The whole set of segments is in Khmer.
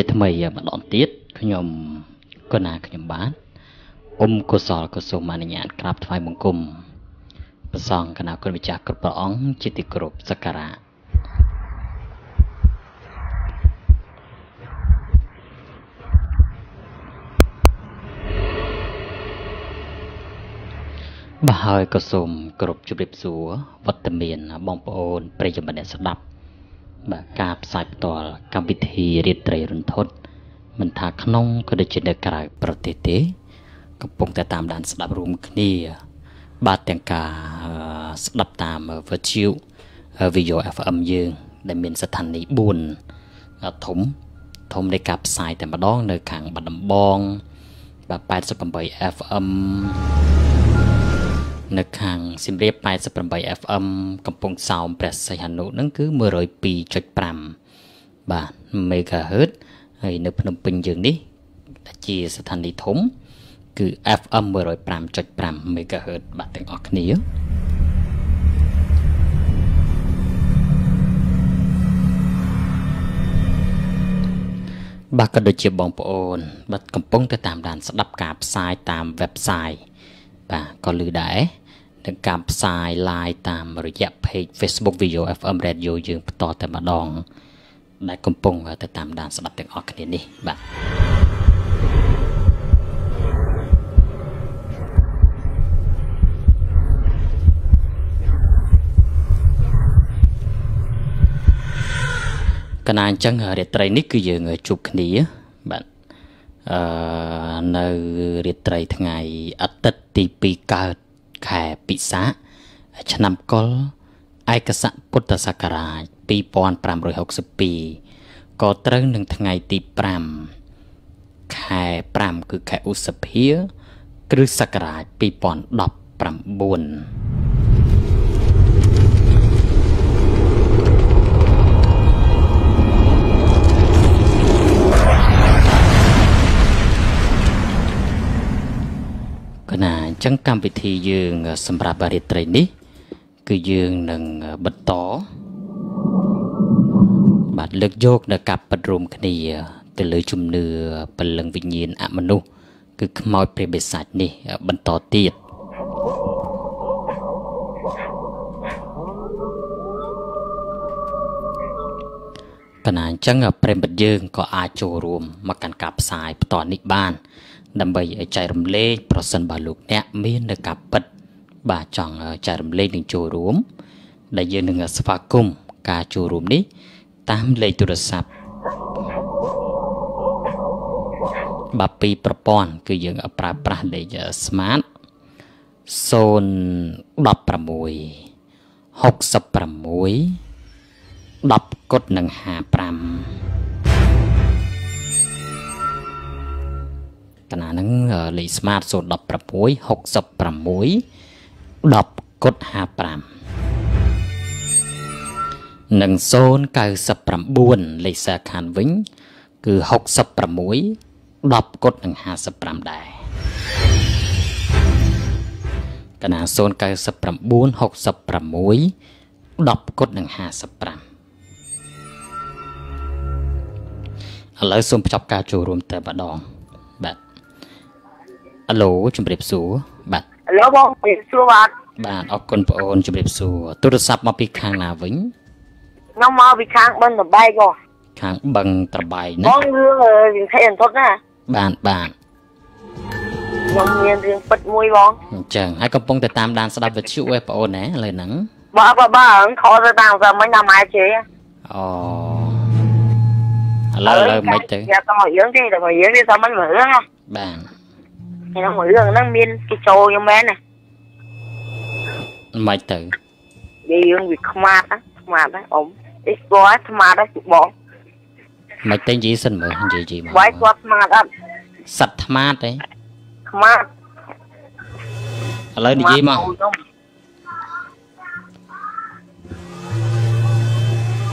ជាថ្មីម្ដងទៀតខ្ញុំកណាខ្ញុំបាទអ៊ុំកុសលក៏សូមអនុញ្ញាតក្រាបថ្វាយបង្គំព្រះសង្ឃគណៈគុណម្ចាស់គ្រប់ព្រះអង្គជាទីគោរពសក្ការៈបាទហើយក៏សូមគោរពជម្រាបសួរវត្តមានបងប្អូន ប្រិយមិត្តអ្នកស្ដាប់ បាទការផ្សាយផ្ទាល់កម្មវិធីរាត្រីរន្ធត់មិនថាក្នុងក៏ដូចជានៅក្រៅប្រទេសទេ កំពុងតែតាមដានស្ដាប់រួមគ្នា បាទទាំងការស្ដាប់តាម virtual video FM យើង ដែលមានស្ថានីយ៍4ធំធំនៃការផ្សាយតែម្ដង នៅខាងបាត់ដំបងបាទ88 FM នៅខាងសៀមរាប88 FM កំពង់សោមព្រះសីហនុហ្នឹងគឺ102.5បាទ MHz ហើយនៅភ្នំពេញយើងនេះជាស្ថានីយ៍ធំ គឺ FM 105.5 MHz បាទទាំងអស់គ្នាបាទក៏ដូចជាបងប្អូនបាទកំពុងតែតាមដានស្ដាប់ការផ្សាយតាម website បាទក៏លឺដែរ នឹងការផ្សាយ live តាមរយៈ page Facebook Video FM Radio យើងបន្តតែម្ដងដែលកំពុងតែតាមដានស្ដាប់ទាំងអស់គ្នានេះបាទកណាអញ្ចឹងរាត្រីនេះគឺយើងជួបគ្នាបាទអឺនៅរាត្រីថ្ងៃអាទិត្យទី2កើត ខែពិសាឆ្នាំកុលឯកស័កពុទ្ធសករាជ2562ក៏ត្រូវនឹងថ្ងៃទី5ខែ5គឺខែឧសភា គ្រិស្តសករាជ2019 កណាអញ្ចឹងកម្មវិធីយើង សម្រាប់រាត្រីនេះ គឺយើងនឹងបន្តបាទលើកយកនៅការប៉ັດរួមគ្នា ទៅលើជំនឿពលឹងវិញ្ញាណអមនុស្សគឺខ្មោចព្រះបិសាចនេះបន្តទៀតកណាអញ្ចឹងប្រិមិត្តយើងក៏អាចចូលរួមមកកាន់ការផ្សាយបន្តនេះបាន ដើម្បីឲ្យចែករំលែកប្រសិនបើលោកអ្នកមាននៅការពិត បាទចង់ចែករំលែកនឹងចូលរួម ដែលយើងនឹងស្វាគមន៍ការចូលរួមនេះ តាមលេខទូរស័ព្ទបាទពីប្រព័ន្ធគឺយើងប្រើប្រាស់លេខ Smart 016 66 10កុដនឹង55 តាណាហ្នឹងលេខ smart 016 66 10គុត55និង099លេខសាខានវិញ គឺ66 10គុតនឹង55ដែរកណា099 66 10គុតនឹង55ឥឡូវសូមបញ្ចប់ការចូលរួមតែម្ដងបាទ អាឡូជំរាបសួរបាទអាឡូបងជំរាបសួរបាទបាទអរគុណបងអូនជំរាបសួរទូរស័ព្ទមកពីខាងណាវិញខ្ញុំមកពីខាងបឹងត្របែកហ៎ខាងបឹងត្របែកណាបងរឿងរឿងខេអន្តត់ណាបាទបាទខ្ញុំមានរឿងពិតមួយបងអញ្ចឹងហើយកំពុងតែតាមដានស្ដាប់វិទ្យុឯងបងអូនណាឥឡូវហ្នឹងបាទបាទបាទខលទៅតាមតែមិញតាមម៉ែជេអូឥឡូវឥឡូវមិនទៅយ៉ាតមកយើងទេតែមកយើងទេតែមិនរឿងណាបាទ ខ្ញុំរឿងហ្នឹងមានគេចូលខ្ញុំមែនណាមិនទៅនិយាយរឿងវាខ្មាតណាខ្មាតណាអ៊ំអីស្គាល់ខ្មាតណាបងមិនទៅនិយាយសិនមើលនិយាយជីមកវាយគាត់ខ្មាតអត់សត្វថ្មាតទេខ្មាតឥឡូវនិយាយមក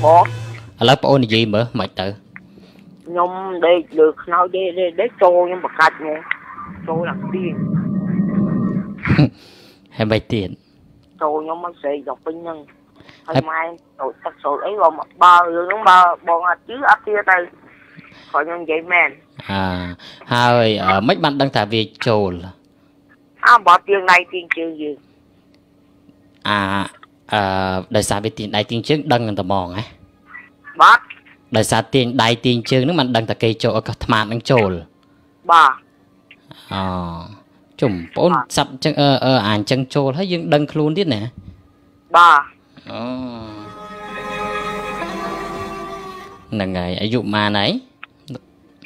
បងឥឡូវបងអូននិយាយមើលមិនទៅខ្ញុំដេកលើខ្នើយដេកដេកចូលខ្ញុំបកាច់មក ចូលឡើងទៀងហើយមិនទៀតចូលខ្ញុំមកស្រែកដល់ពេញហ្នឹងហើយម៉ែចូលទឹកចូលអីក៏បើរឿងហ្នឹងបើបងអត់ជឿអត់ជឿទៅគាត់ខ្ញុំនិយាយមែនអើហើយអឺមិនបានដឹងថាវាចូលអើបើទៀងដៃទៀងជើងយើងអាអឺដោយសារវាទាញដៃទាញជើងដឹងតែហ្មងណាបាទដោយសារទាញដៃទាញជើងហ្នឹងมันដឹងតែគេចូលអកថ្មាតនឹងចូលបាទ អូជុំបងអូនសាប់អញ្ចឹងអឺអឺអាអញ្ចឹងចូលហើយយើងដឹងខ្លួនទៀតណាបាទអូហ្នឹងហើយអាយុប៉ុន្មានហើយ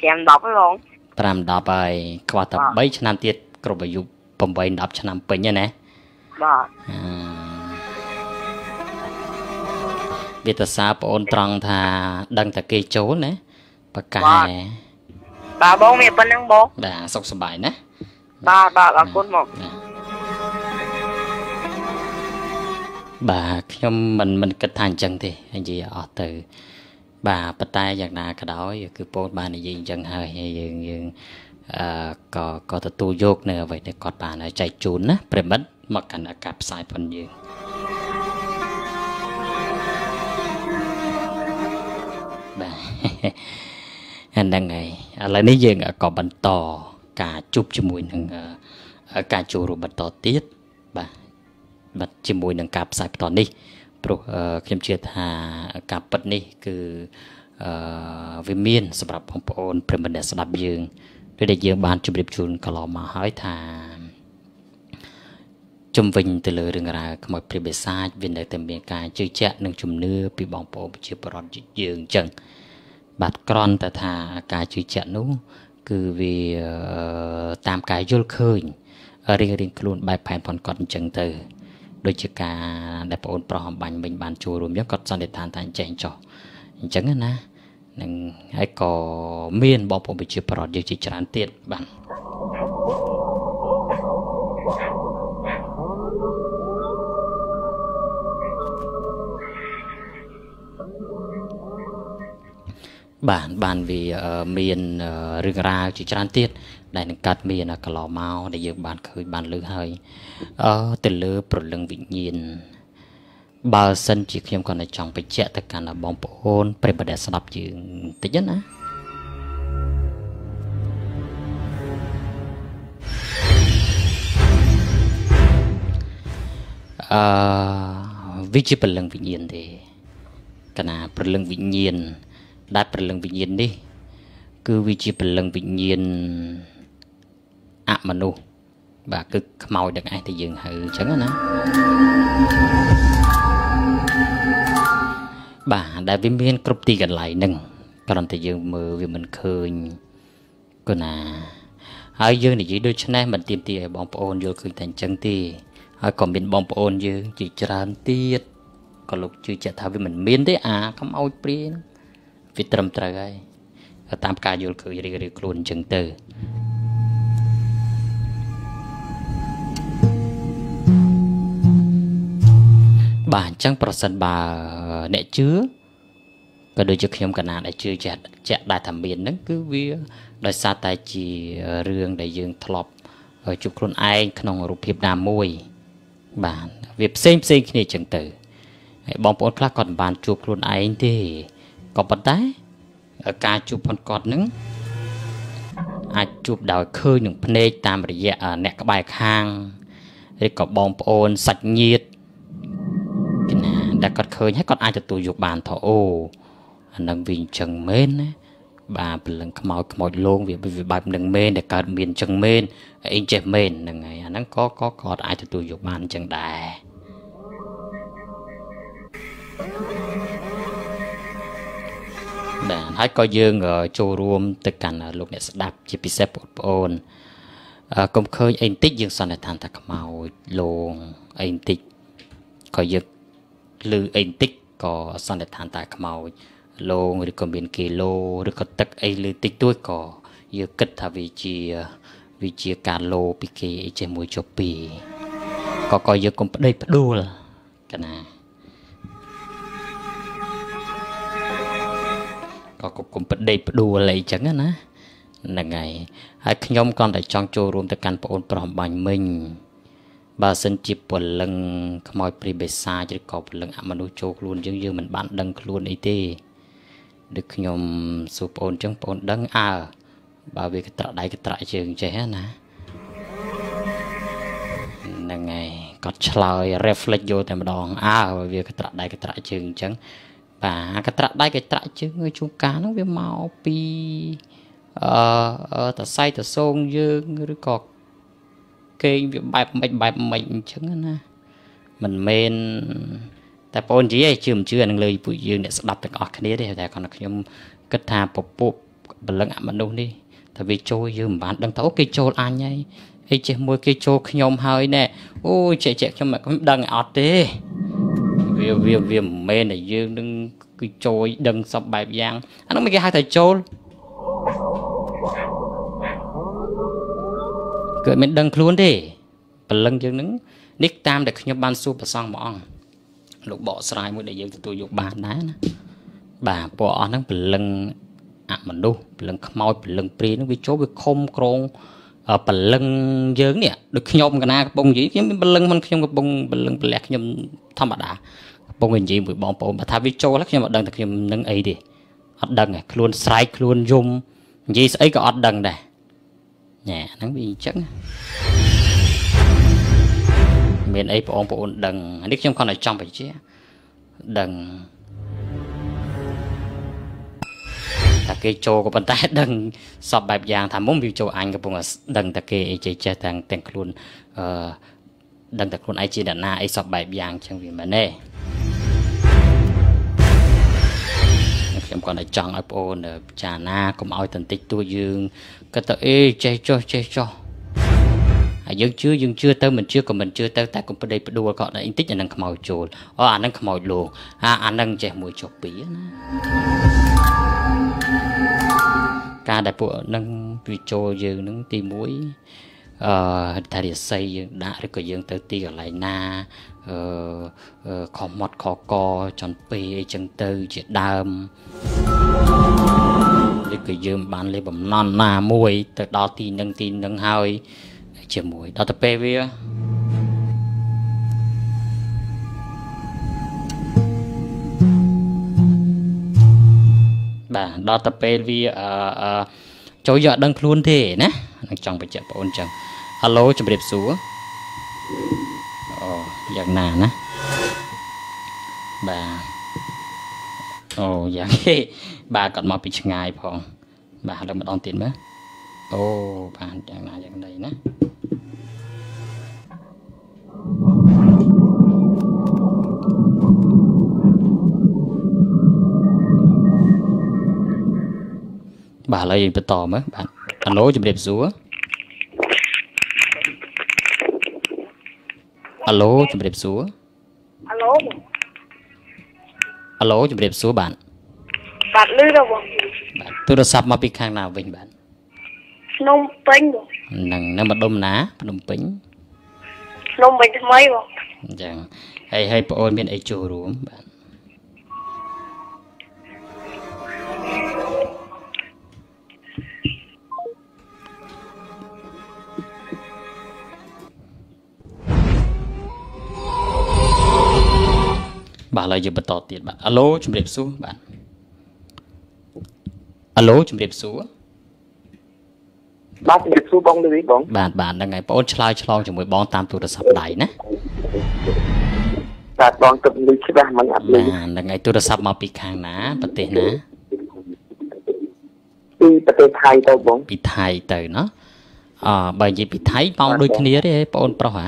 5 10ហ្នឹងឡង5 10ហើយខ្វះតែបាទ3ឆ្នាំទៀតគ្រប់អាយុ8 10ឆ្នាំពេញហើយណាបាទអឺវាតសាបងអូនត្រង់ថា ដឹងតែគេចូលណាបកកែ បាទបងមានប៉ុណ្ណឹងបងបាទសុខសប្បាយណាបាទបាទអរគុណមកបាទខ្ញុំមិនមិនគិតថាអញ្ចឹងទេនិយាយអស់ទៅ បាទប៉ុន្តែយ៉ាងណាក៏ដោយគឺពោលបាននិយាយអញ្ចឹងហើយហើយយើងយើងអឺក៏ក៏ទទួលយកនៅអ្វីដែលគាត់បានចែកជូនណាប្រិមិត្តមកកាន់ឱកាសផ្សាយប៉ុនយើងបាទអា ហ្នឹងហើយឥឡូវនេះយើងក៏បន្តការជួបជាមួយនឹងអឺការចូលរួមបន្តទៀតបាទបាត់ជាមួយនឹងការផ្សាយបន្តនេះព្រោះអឺខ្ញុំជឿថាការពិតនេះគឺអឺវាមានសម្រាប់បងប្អូនប្រិយមិត្តអ្នកស្ដាប់យើងដូចដែលយើងបានជម្រាបជូនកន្លងមកហើយថាជំវិញទៅលើរឿងរ៉ាវខ្មោចព្រាយបិសាចវានៅតែមានការជឿជាក់និងជំនឿពីបងប្អូនប្រជាពលរដ្ឋយើងអញ្ចឹង បាទក្រន់តែថាការជឿជាក់នោះ គឺវាអឺតាមការយល់ឃើញរៀងរៀងៗខ្លួនបែបផែនផនគាត់អញ្ចឹងទៅដូចជាការដែលបងអូនប្រុសអំបញ្ញមិញបានចូលរួមអញ្ចឹងគាត់សន្និដ្ឋានថាអញ្ចេះចុះអញ្ចឹងណានឹងហើយក៏មានបងប្អូនប្រជាប្រដ្ឋយើងជាច្រើនទៀតបាទ បានបានវាអឺមានអឺរឿងរ៉ាវជាច្រើនទៀតដែលនឹងកាត់មានកន្លងមកដែលយើងបានឃើញបានលើហើយអឺទៅលើ ប្រលឹងវិញ្ញាណបើសិនជាខ្ញុំគាត់តែចង់បញ្ជាក់ទៅកាន់បងប្អូនប្រិយមិត្តដែលស្ដាប់យើងបន្តិចណាអឺវាជាប្រលឹងវិញ្ញាណទេកណាប្រលឹងវិញ្ញាណ ដែលប្រលឹងវិញ្ញាណនេះ គឺវាជាព្រលឹងវិញ្ញាណអមនុស្សបាទគឺខ្មោចទាំងឯងដែលយើងហៅអញ្ចឹងណាបាទដែលវាមាន គ្រប់ទីកន្លែងហ្នឹងគ្រាន់តែយើងមើលវាមិនឃើញគណាហើយយើងនិយាយដូចនេះមិនទៀមទីឲ្យបងប្អូនយល់ឃើញតែអញ្ចឹងទេហើយក៏មានបងប្អូនយើងជាច្រើនទៀតក៏លោកជឿជាក់ថាវាមិនមានទេអាខ្មោចព្រាយហ្នឹង វាត្រឹមត្រូវហើយតាមការយល់ឃើញរៀងៗខ្លួនអញ្ចឹងទៅបាទអញ្ចឹងប្រសិនបើអ្នកជឿក៏ដូចជាខ្ញុំកណាដែលជឿជាក់ជាក់ដែរថាមានហ្នឹងគឺវាដោយសារតែជារឿងដែលយើងធ្លាប់ជួបខ្លួនឯងក្នុងរូបភាពណាមួយ បាទវាផ្សេងផ្សេងគ្នាអញ្ចឹងទៅហើយបងប្អូនខ្លះគាត់មិនបានជួបខ្លួនឯងទេ ក៏ប៉ុន្តែការជួបផងគាត់នឹងអាចជួបដោយឃើញនឹងភ្នែកតាមរយៈអ្នកក្បែរខាងឬក៏បងប្អូនសាច់ញាតិពីណាដែលគាត់ឃើញហើយគាត់អាចទទួលយកបានថាអូអានឹងវាអញ្ចឹងមែនណាបាទព្រលឹងខ្មោចខ្មោចលងវាវាបែបនឹងមែនដែលកើតមានអញ្ចឹងមែនអីចេះមែនហ្នឹងហើយអាហ្នឹងក៏ក៏គាត់អាចទទួលយកបានអញ្ចឹងដែរ បាទហើយក៏យើងចូលរួមទៅកាន់លោកអ្នកស្ដាប់ជាពិសេសបងប្អូនកុំឃើញអីបន្តិចយើងសន្និដ្ឋានថាខ្មោចលងអីបន្តិចក៏យើងឮអីបន្តិចក៏សន្និដ្ឋានថាខ្មោចលងឬក៏មានគេលោឬក៏ទឹកអីលើតិចតួចក៏យើងគិតថាវាជាវាជាការលោពីគេអីចេះមួយចុះពីរក៏ក៏យើងកុំប្តេជ្ញាផ្ដួលកណា ក៏គុំប្តេជ្ញាផ្ដួលអីចឹងណាហ្នឹងហើយហើយខ្ញុំក៏តែចង់ចូលរួមទៅកាន់បងអូនប្រុសបាញ់មិញបើសិនជាពលឹងខ្មោចព្រីបេសាចឬក៏ពលឹងអមនុស្សចូលខ្លួនយើងយើងមិនបានដឹងខ្លួនអីទេដូចខ្ញុំសួរបងអូនចឹងបងអូនដឹងអើបើវាកត្រាក់ដៃកត្រាក់ជើងចេះណាហ្នឹងហើយគាត់ឆ្លើយ reflect យកតែម្ដងអើវាកត្រាក់ដៃកត្រាក់ជើងអញ្ចឹង បាទកត្រាក់ដៃកត្រាក់ជើងជួនកាលហ្នឹងវាមកពីអឺតសៃតសងយើងឬក៏គេងវាបែបមិនបែបមិនអញ្ចឹងណាមិនមែនតែបងនិយាយជឿមិនជឿនឹងលើពួកយើងអ្នកស្ដាប់ទាំងអស់គ្នាទេតែគាត់ខ្ញុំគិតថាពពួកបលឹងអមនុស្សនេះតែវាចូលយើងមិនបានដឹងថាអូគេចូលអញហើយអីចេះមួយគេចូលខ្ញុំហើយណែអូចេះចេះខ្ញុំខ្ញុំដឹងអត់ទេវាវាវាមិនមែនតែយើងនឹង គឺចូលដឹងសពបែបយ៉ាងអានោះមិនគេហៅថាចូលគឺមិនដឹងខ្លួនទេព្រលឹងយើងនឹងនេះតាមដែលខ្ញុំបានសួរប្រសងមួយអង្គលោកបកស្រាយមួយដែលយើងទទួលយកបានដែរណាបាទពួកអស់ហ្នឹងព្រលឹងអមនុស្សព្រលឹងខ្មោចព្រលឹងព្រាយហ្នឹងវាចូលវាខំក្រងព្រលឹងយើងនេះដូចខ្ញុំកណាកំពុងនិយាយខ្ញុំព្រលឹងមិនខ្ញុំកំពុងព្រលឹងប្រលះខ្ញុំធម្មតា កំពុងនិយាយមួយបងប្អូនបើថាវាចូលហើយខ្ញុំអត់ដឹងថាខ្ញុំនឹងអីទេអត់ដឹងទេខ្លួនស្រែកខ្លួនយំនិយាយស្អីក៏អត់ដឹងដែរញ៉ែហ្នឹងវាអញ្ចឹងមានអីបងប្អូនដឹងនេះខ្ញុំគ្រាន់តែចង់បញ្ជាក់ដឹងតែគេចូលក៏ប៉ុន្តែដឹងសពបែបយ៉ាងថាមុំវាចូលអញកំពុងដឹងតែគេអីចេះចេះទាំងទាំងខ្លួនអឺដឹងតែខ្លួនឯងជាអ្នកណាអីសពបែបយ៉ាងអញ្ចឹងវាមែនទេ ខ្ញុំគាត់តែចង់ឲ្យបងអូនពិចារណាកុំឲ្យតន្តិចតួយើងគាត់ទៅអេចេះចុះចេះចុះហើយយើងជឿយើងជឿទៅមិនជឿក៏មិនជឿទៅតែកុំប្តីផ្ដួលក៏តែបន្តិចអានឹងខ្មោចចូលអូអានឹងខ្មោចលោកអាអានឹងចេះមួយចុះពីរណាការដែលពួកនឹងវាចូលយើងនឹងទី1 អឺថារិស័យយើងដាក់ឬក៏យើងទៅទីកន្លែងណាអឺខំមាត់ខកចន់ពេអីចឹងទៅជាដើមឬក៏យើងបានលេបំណន់ណាមួយ ទៅដល់ទីនឹងទីនឹងហើយជាមួយដល់ទៅពេលវាបាទដល់ទៅពេលវាអឺចូលយកអត់ដឹងខ្លួនទេណានឹងចង់បញ្ជាក់បងអូនចឹង ហៅឡូជំរាបសួរអូយ៉ាងណាណាបាទអូយ៉ាងហេបាទគាត់មកពីឆ្ងាយផងបាទលើម្ដងទៀតមើលអូបាទយ៉ាងណាយ៉ាងណីណាបាទឥឡូវយើងបន្តមើលបាទអាឡូជំរាបសួរ អាឡូជំរាបសួរអាឡូអាឡូជំរាបសួរបាទបាទលឺទៅបងបាទទូរស័ព្ទមកពីខាងណាវិញបាទភ្នំពេញបងហ្នឹងនៅម្ដុំណាភ្នំពេញភ្នំពេញថ្មីបងអញ្ចឹងហើយហើយបងអូនមានអីចូលរួមបាទ បាទឥឡូវយើងបន្តទៀតបាទអាឡូជំរាបសួរបាទអាឡូជំរាបសួរបាទជំរាបសួរបងលឺបងបាទបាទហ្នឹងហើយបងអូនឆ្លើយឆ្លងជាមួយបងតាមទូរស័ព្ទដៃណាបាទបងទឹកលឺច្បាស់មិនអត់លឺបាទហ្នឹងហើយទូរស័ព្ទមកពីខាងណាប្រទេសណាពីប្រទេសថៃទៅបងពីថៃទៅណោះអឺបើនិយាយពីថៃម៉ោងដូចគ្នាទេបងអូនប្រុសហ៎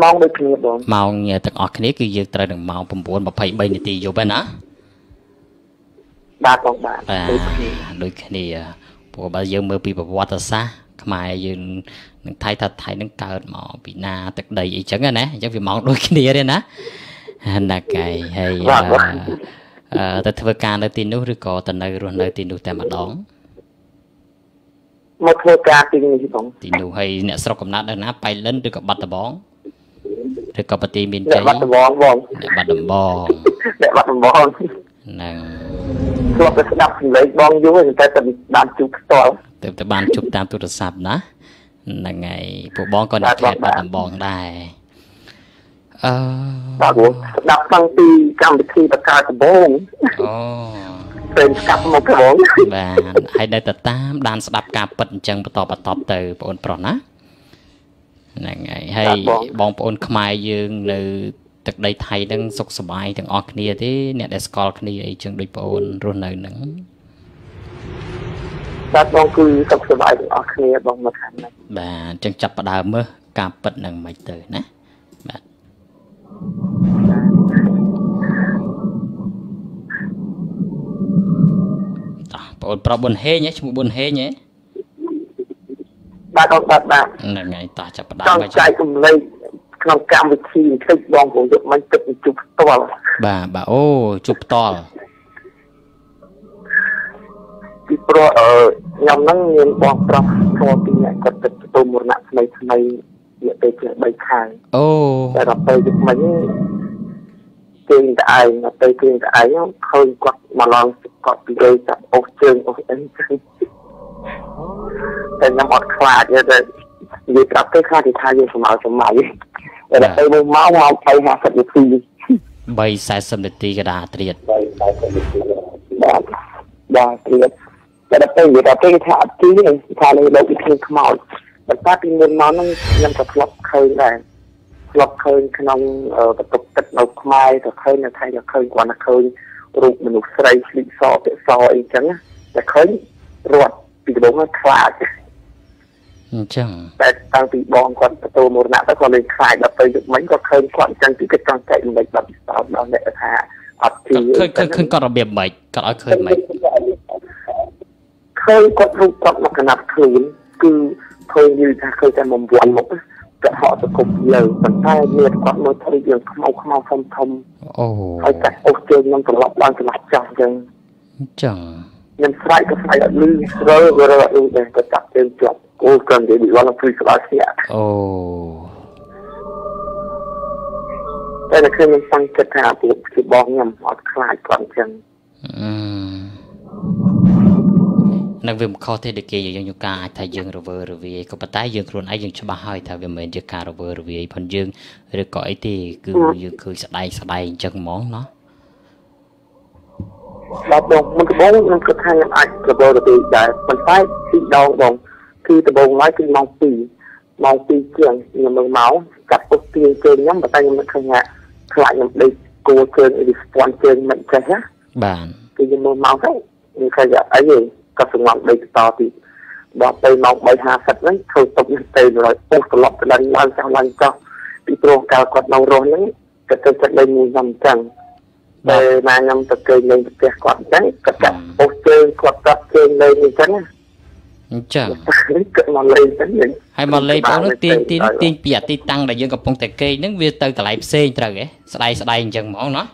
ម៉ោងដូចគ្នាបងម៉ោងទាំងអស់គ្នាគឺយើងត្រូវនឹងម៉ោង9:23នាទីយប់ហ្នឹងណាបាទបងបាទដូចគ្នាដូចគ្នាព្រោះបើយើងមើលពីប្រវត្តិសាស្ត្រខ្មែរយើងនឹងថៃថាថៃនឹងកើតមកពីណាទឹកដីអីចឹងណាអញ្ចឹងវាម៉ោងដូចគ្នាទេណាណាកៃហើយអឺទៅធ្វើការនៅទីនោះឬក៏ទៅនៅរស់នៅទីនោះតែម្ដងមកធ្វើការទីនេះបងទីនោះហើយអ្នកស្រុកកំណើតនៅណាបៃលិនឬក៏បាត់ដំបង ឬក៏ប្រទីមានជ័យបាត់ដំបងបងអ្នកបាត់ដំបងអ្នកបាត់ដំបងហ្នឹងធ្លាប់ទៅស្ដាប់សំឡេងបងយូរតែតែបានជួបផ្ទាល់ទៅតែបានជួបតាមទូរស័ព្ទណាហ្នឹងហើយពួកបងក៏នៅខេត្តបាត់ដំបងដែរអឺបាទព្រោះស្ដាប់តាំងពីកម្មវិធីបកាដំបងអូពេលស្ដាប់មកបងបាទហើយនៅតែតាមដានស្ដាប់ការពិតអញ្ចឹងបន្តបន្តទៅបងប្រុសណា ហ្នឹងហើយហើយបងប្អូនខ្មែរយើងនៅទឹកដីថៃហ្នឹងសុខសប្បាយទាំងអស់គ្នាទេអ្នកដែលស្គាល់គ្នាអីចឹងដូចបងអូនរស់នៅហ្នឹងបាទបងគឺសុខសប្បាយទាំងអស់គ្នាបងមកខាងហ្នឹងបាទអញ្ចឹងចាប់ផ្ដើមមើលការពិតហ្នឹងមិនទៅណាបាទតោះបងអូនប្រុសប៊ុនហេងឈ្មោះប៊ុនហេងហ៎ បាទបាទបាទហ្នឹងហើយតោះចាប់ផ្ដើមមកចែកកម្លេចក្នុងកម្មវិធីបន្តិចបងប្អូនយកមិនទឹកជប់ផ្ទាល់បាទបាទអូជប់ផ្ទាល់ពីព្រោះអឺខ្ញុំហ្នឹងមានបងប្រុសឈ្មោះពីអ្នកគាត់ទឹកទទួលមរណៈថ្មីថ្មីរយៈពេលជា3ខែអូតែដល់ពេលយកមិញជើងតឯងដល់ពេលជើងតឯងឃើញគាត់មកឡងគាត់ពីលើចាប់អូសជើងអូសអីចឹង តែខ្ញុំអត់ខ្លាចទេនិយាយប្រាប់ទៅខ្លាចថាយើងស្មើស្មើតែដល់ពេលមកមកមក3 50នាទី3 40នាទីកដាត្រៀត3 40នាទីបាទបាទត្រៀតតែដល់ពេលនិយាយដល់ពេលថាអត់ទីថាលើលោកពីគ្នាខ្មោចបន្ទាប់ពីមុនមកហ្នឹងខ្ញុំក៏ធ្លាប់ឃើញដែរធ្លាប់ឃើញក្នុងបន្ទប់ទឹកនៅខ្មែរទៅឃើញនៅថៃក៏ឃើញគាត់ទៅឃើញរូបមនុស្សស្រីស្លីកសពាក់សអីចឹងតែឃើញរត់ពីដំបូងខ្លាច អញ្ចឹងតែតាំងពីបងគាត់ទទួលមរណៈទៅគាត់លេងខ្លាចដល់ទៅយុគមិញក៏ឃើញគាត់អញ្ចឹងពីគាត់ចង់ចែករំលែកបាត់ពិសោធន៍ដល់អ្នកថាអត់ទីឃើញឃើញឃើញគាត់របៀបម៉េចគាត់ឲ្យឃើញម៉េចឃើញគាត់រូបគាត់មកកណាត់ខ្លួនគឺឃើញយឺថាឃើញតែមុំវាន់មុខតែហត់ទៅគប់លើប៉ុន្តែមានគាត់មើលទៅយើងខ្មៅខ្មៅធំធំអូហើយកាត់អូសជើងខ្ញុំត្រឡប់ឡើងច្រឡះចាស់អញ្ចឹងអញ្ចឹងខ្ញុំស្រែកក៏ស្រែកអត់លឺរើរើអត់លឺដែរក៏ចាប់ជើងជាប់ អូកាន់តែនិយាយឡើងព្រីក្បាលស្ញាក់អូតែតែខ្ញុំសង្កេតថាពួកជាបងខ្ញុំអត់ខ្លាចគាត់អញ្ចឹងអឺនៅវាមិនខុសទេដែលគេយើងយកការអាចថាយើងរវើរវាយក៏ប៉ុន្តែយើងខ្លួនឯងយើងច្បាស់ហើយថាវាមិនមែនជាការរវើរវាយផងយើងឬក៏អីទេគឺយើងឃើញស្ដែងស្ដែងអញ្ចឹងហ្មងណាបាទបងមុនដំបូងខ្ញុំគិតថាខ្ញុំអាចរវើរវាយដែរប៉ុន្តែទីដងបង គឺដំបូងឡើយគឺម៉ោង2ម៉ោង2ជាងខ្ញុំមើលមកកាត់ពុះទាញជើងខ្ញុំប៉ុន្តែខ្ញុំមិនឃើញថាខ្លាចខ្ញុំដេកគួរជើងអីស្ពាន់ជើងមិនចេះណាបាទគឺខ្ញុំមើលមកទៅខ្ញុំឃើញថាអីទេក៏សង្ងំដេកតទីដល់ទៅម៉ោង3:50ហ្នឹងធ្វើទុកនេះទៅរយពុះត្រឡប់ទៅឡើងឡើងចោះឡើងចោះពីព្រោះកាលគាត់នៅរស់ហ្នឹងគាត់ទៅចិត្តលេងមួយខ្ញុំអញ្ចឹងពេលណាខ្ញុំទៅគេលេងផ្ទះគាត់អញ្ចឹងគាត់កាត់ពុះជើងគាត់កាត់ជើងលេងអញ្ចឹង អញ្ចឹងគាត់មកលេងអញ្ចឹងហើយមកលេងបងនោះទាញទាញទាញពីអាទីតាំងដែលយើងកំពុងតែគេងហ្នឹងវាទៅកន្លែងផ្សេងត្រូវហ៎ស្ដាយស្ដាយអញ្ចឹងហ្មងណា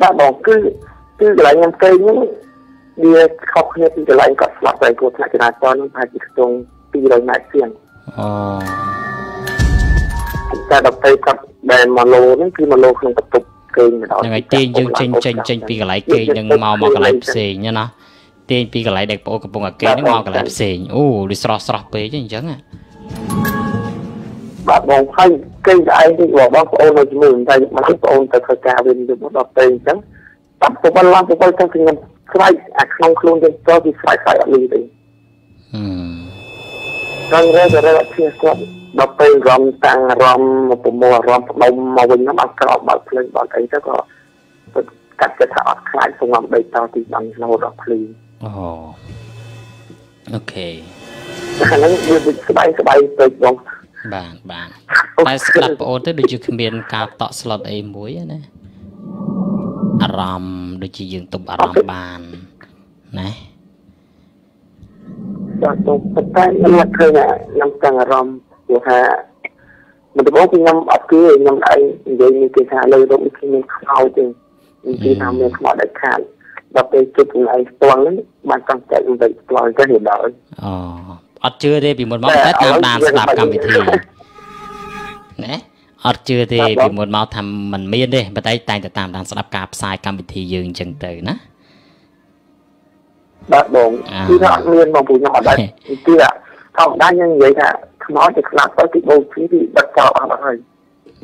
បាទបងគឺគឺកន្លែងខ្ញុំគេងហ្នឹងវាខុសគ្នាពីកន្លែងគាត់ស្លាប់ទៅព្រោះថ្នាក់ចរាចរណ៍នឹងប្រហែលជាខ្ទង់200ម៉ែត្រជាងអូតែដល់ទៅគាត់ដែលមកលោហ្នឹងគឺមកលោក្នុងបន្ទប់គេងម្ដងហ្នឹងហើយទាញយើងចេញចេញចេញពីកន្លែងគេងនឹងមកមកកន្លែងផ្សេងណា ទាញពីកន្លែងដែលបងកំពុងអាគេហ្នឹងមកកន្លែងផ្សេងអូវាស្រស់ស្រស់ពេកអញ្ចឹងបាទបងហើយគេងឯងទីបងប្អូននៅជាមួយតែមកបងប្អូនទៅធ្វើការវិញទៅដល់ពេលអញ្ចឹងតាប់ទៅបឡើងទៅទៅខ្ញុំស្រែកអាក្នុងខ្លួនយើងទៅគឺស្រែកស្រែកអត់លឺទេហឹមដល់រករកជាគាត់ដល់ពេលរំតាំងរំមកប្រមូលអារម្មណ៍ផ្ដុំមកវិញហ្នឹងអត់ក្រោបបើកភ្លើងបើកអីទៅក៏កាត់ចិត្តថាអត់ខ្លាចសងំដីតទីបាំងរហូតដល់ភ្លឺ អូអូខេហ្នឹងវាស្បែកស្បែកពេកបងបាទបាទតែស្ដាប់ប្អូនទៅដូចជាគ្មាន ការតក់ស្លុតអីមួយណាអារម្មណ៍ដូចជាយើងទប់អារម្មណ៍បានណាបាទទៅប៉ុន្តែខ្ញុំអត់ឃើញខ្ញុំចង់អារម្មណ៍ព្រោះថាមិនដំបូងគឺខ្ញុំអត់គឺខ្ញុំឯងនិយាយនេះគេថាលើរូបនេះគ្មានខ្មោចទេនិយាយថាមានខ្មោចដាច់ខាត ដល់ពេលជិតខ្លួនឯងផ្ទាល់ហ្នឹងបានចង់ចែកអំពីផ្ទាល់ទៅនេះដល់អូអត់ជឿទេពីមុនមកតែតាមដានស្ដាប់កម្មវិធីណាអត់ជឿទេពីមុនមកថាมันមានទេប៉ុន្តែតែងតែតាមដានស្ដាប់ការផ្សាយកម្មវិធីយើងអញ្ចឹងទៅណាបាទបងគឺថាអត់មានបងពូខ្ញុំអត់ដែរគឺធម្មតាយើងនិយាយថាខ្មោចទៅខ្លាប់ទៅទីបូជីទីបិទចោលអស់ហើយ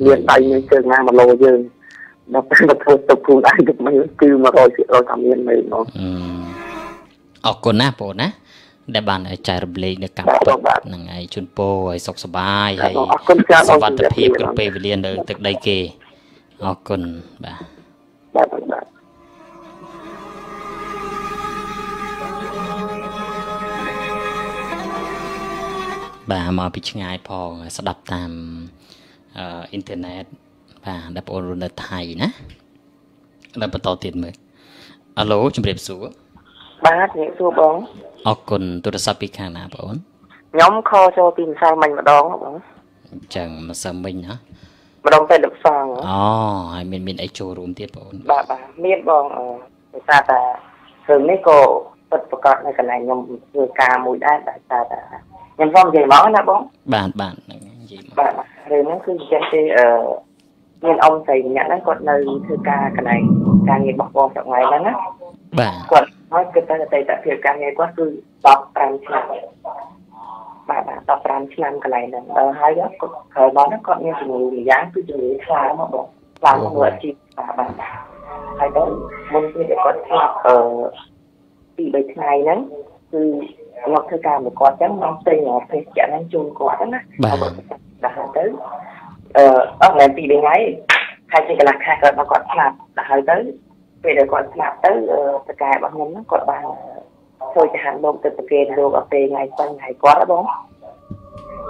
មានដៃមានជើងណាមកលោយើង ដល់ពេលទៅធ្វើទៅខ្លួនឯងទៅមិនគឺ100%ថាមានមែនហ្មងអរគុណណាបងណាដែលបានចែករំលែកនៅកម្មពិតហ្នឹងហើយជូនពរឲ្យសុខសប្បាយហើយសុខភាពគ្រប់ពេលវេលានៅទឹកដីគេអរគុណបាទបាទបាទបាទមកពីឆ្ងាយផងស្ដាប់តាមអឺអ៊ីនធឺណិត បាទដែលបងប្អូននៅថៃណាដល់បន្តទៀតមើលអាឡូជំរាបសួរបាទជំរាបសួរបងអរគុណទូរស័ព្ទពីខាងណាបងខ្ញុំខចូលពីម្សិលមិញម្ដងបងអញ្ចឹងម្សិលមិញណាម្ដងទៅលឹកសងអូហើយមានមានអីចូលរួមទៀតបងបាទបាទមានបងអឺដោយសារតែរឿងនេះក៏ពិតប្រកបនៅកន្លែងខ្ញុំធ្វើការមួយដែរដោយសារតែខ្ញុំសូមនិយាយមកណាបង បាទបាទនិយាយមកបាទរឿងហ្នឹងគឺចឹងទេអឺ មានអ៊ំស្រីម្នាក់ហ្នឹងគាត់នៅធ្វើការកន្លែងការងាររបស់បងថ្ងៃហ្នឹងណាបាទគាត់ហើយគិតទៅអតីតភាពការងារគាត់គឺ15ឆ្នាំបាទបាទ15ឆ្នាំកន្លែងហ្នឹងដល់ហើយគាត់ក្រោយមកហ្នឹងគាត់មានជំងឺម្យ៉ាងគឺជំងឺខ្លាមកបងខ្លាមកអាជីពបាទបាទហើយដល់មុនពេលគាត់ស្លាប់អឺពី3ថ្ងៃហ្នឹងគឺខ្ញុំធ្វើការមួយគាត់ចឹងខ្ញុំទិញភេសជ្ជៈហ្នឹងជូនគាត់ណាបាទដល់ទៅ អឺអត់មែនពីរថ្ងៃហើយជាកន្លះខែគាត់មកគាត់ស្លាប់ដល់ហើយទៅពេលដែលគាត់ស្លាប់ទៅតកែរបស់ខ្ញុំហ្នឹងគាត់បានជួយទៅហាន់លោកទៅប្រគេនលោកអពេលថ្ងៃសិនថ្ងៃគាត់ហ៎បង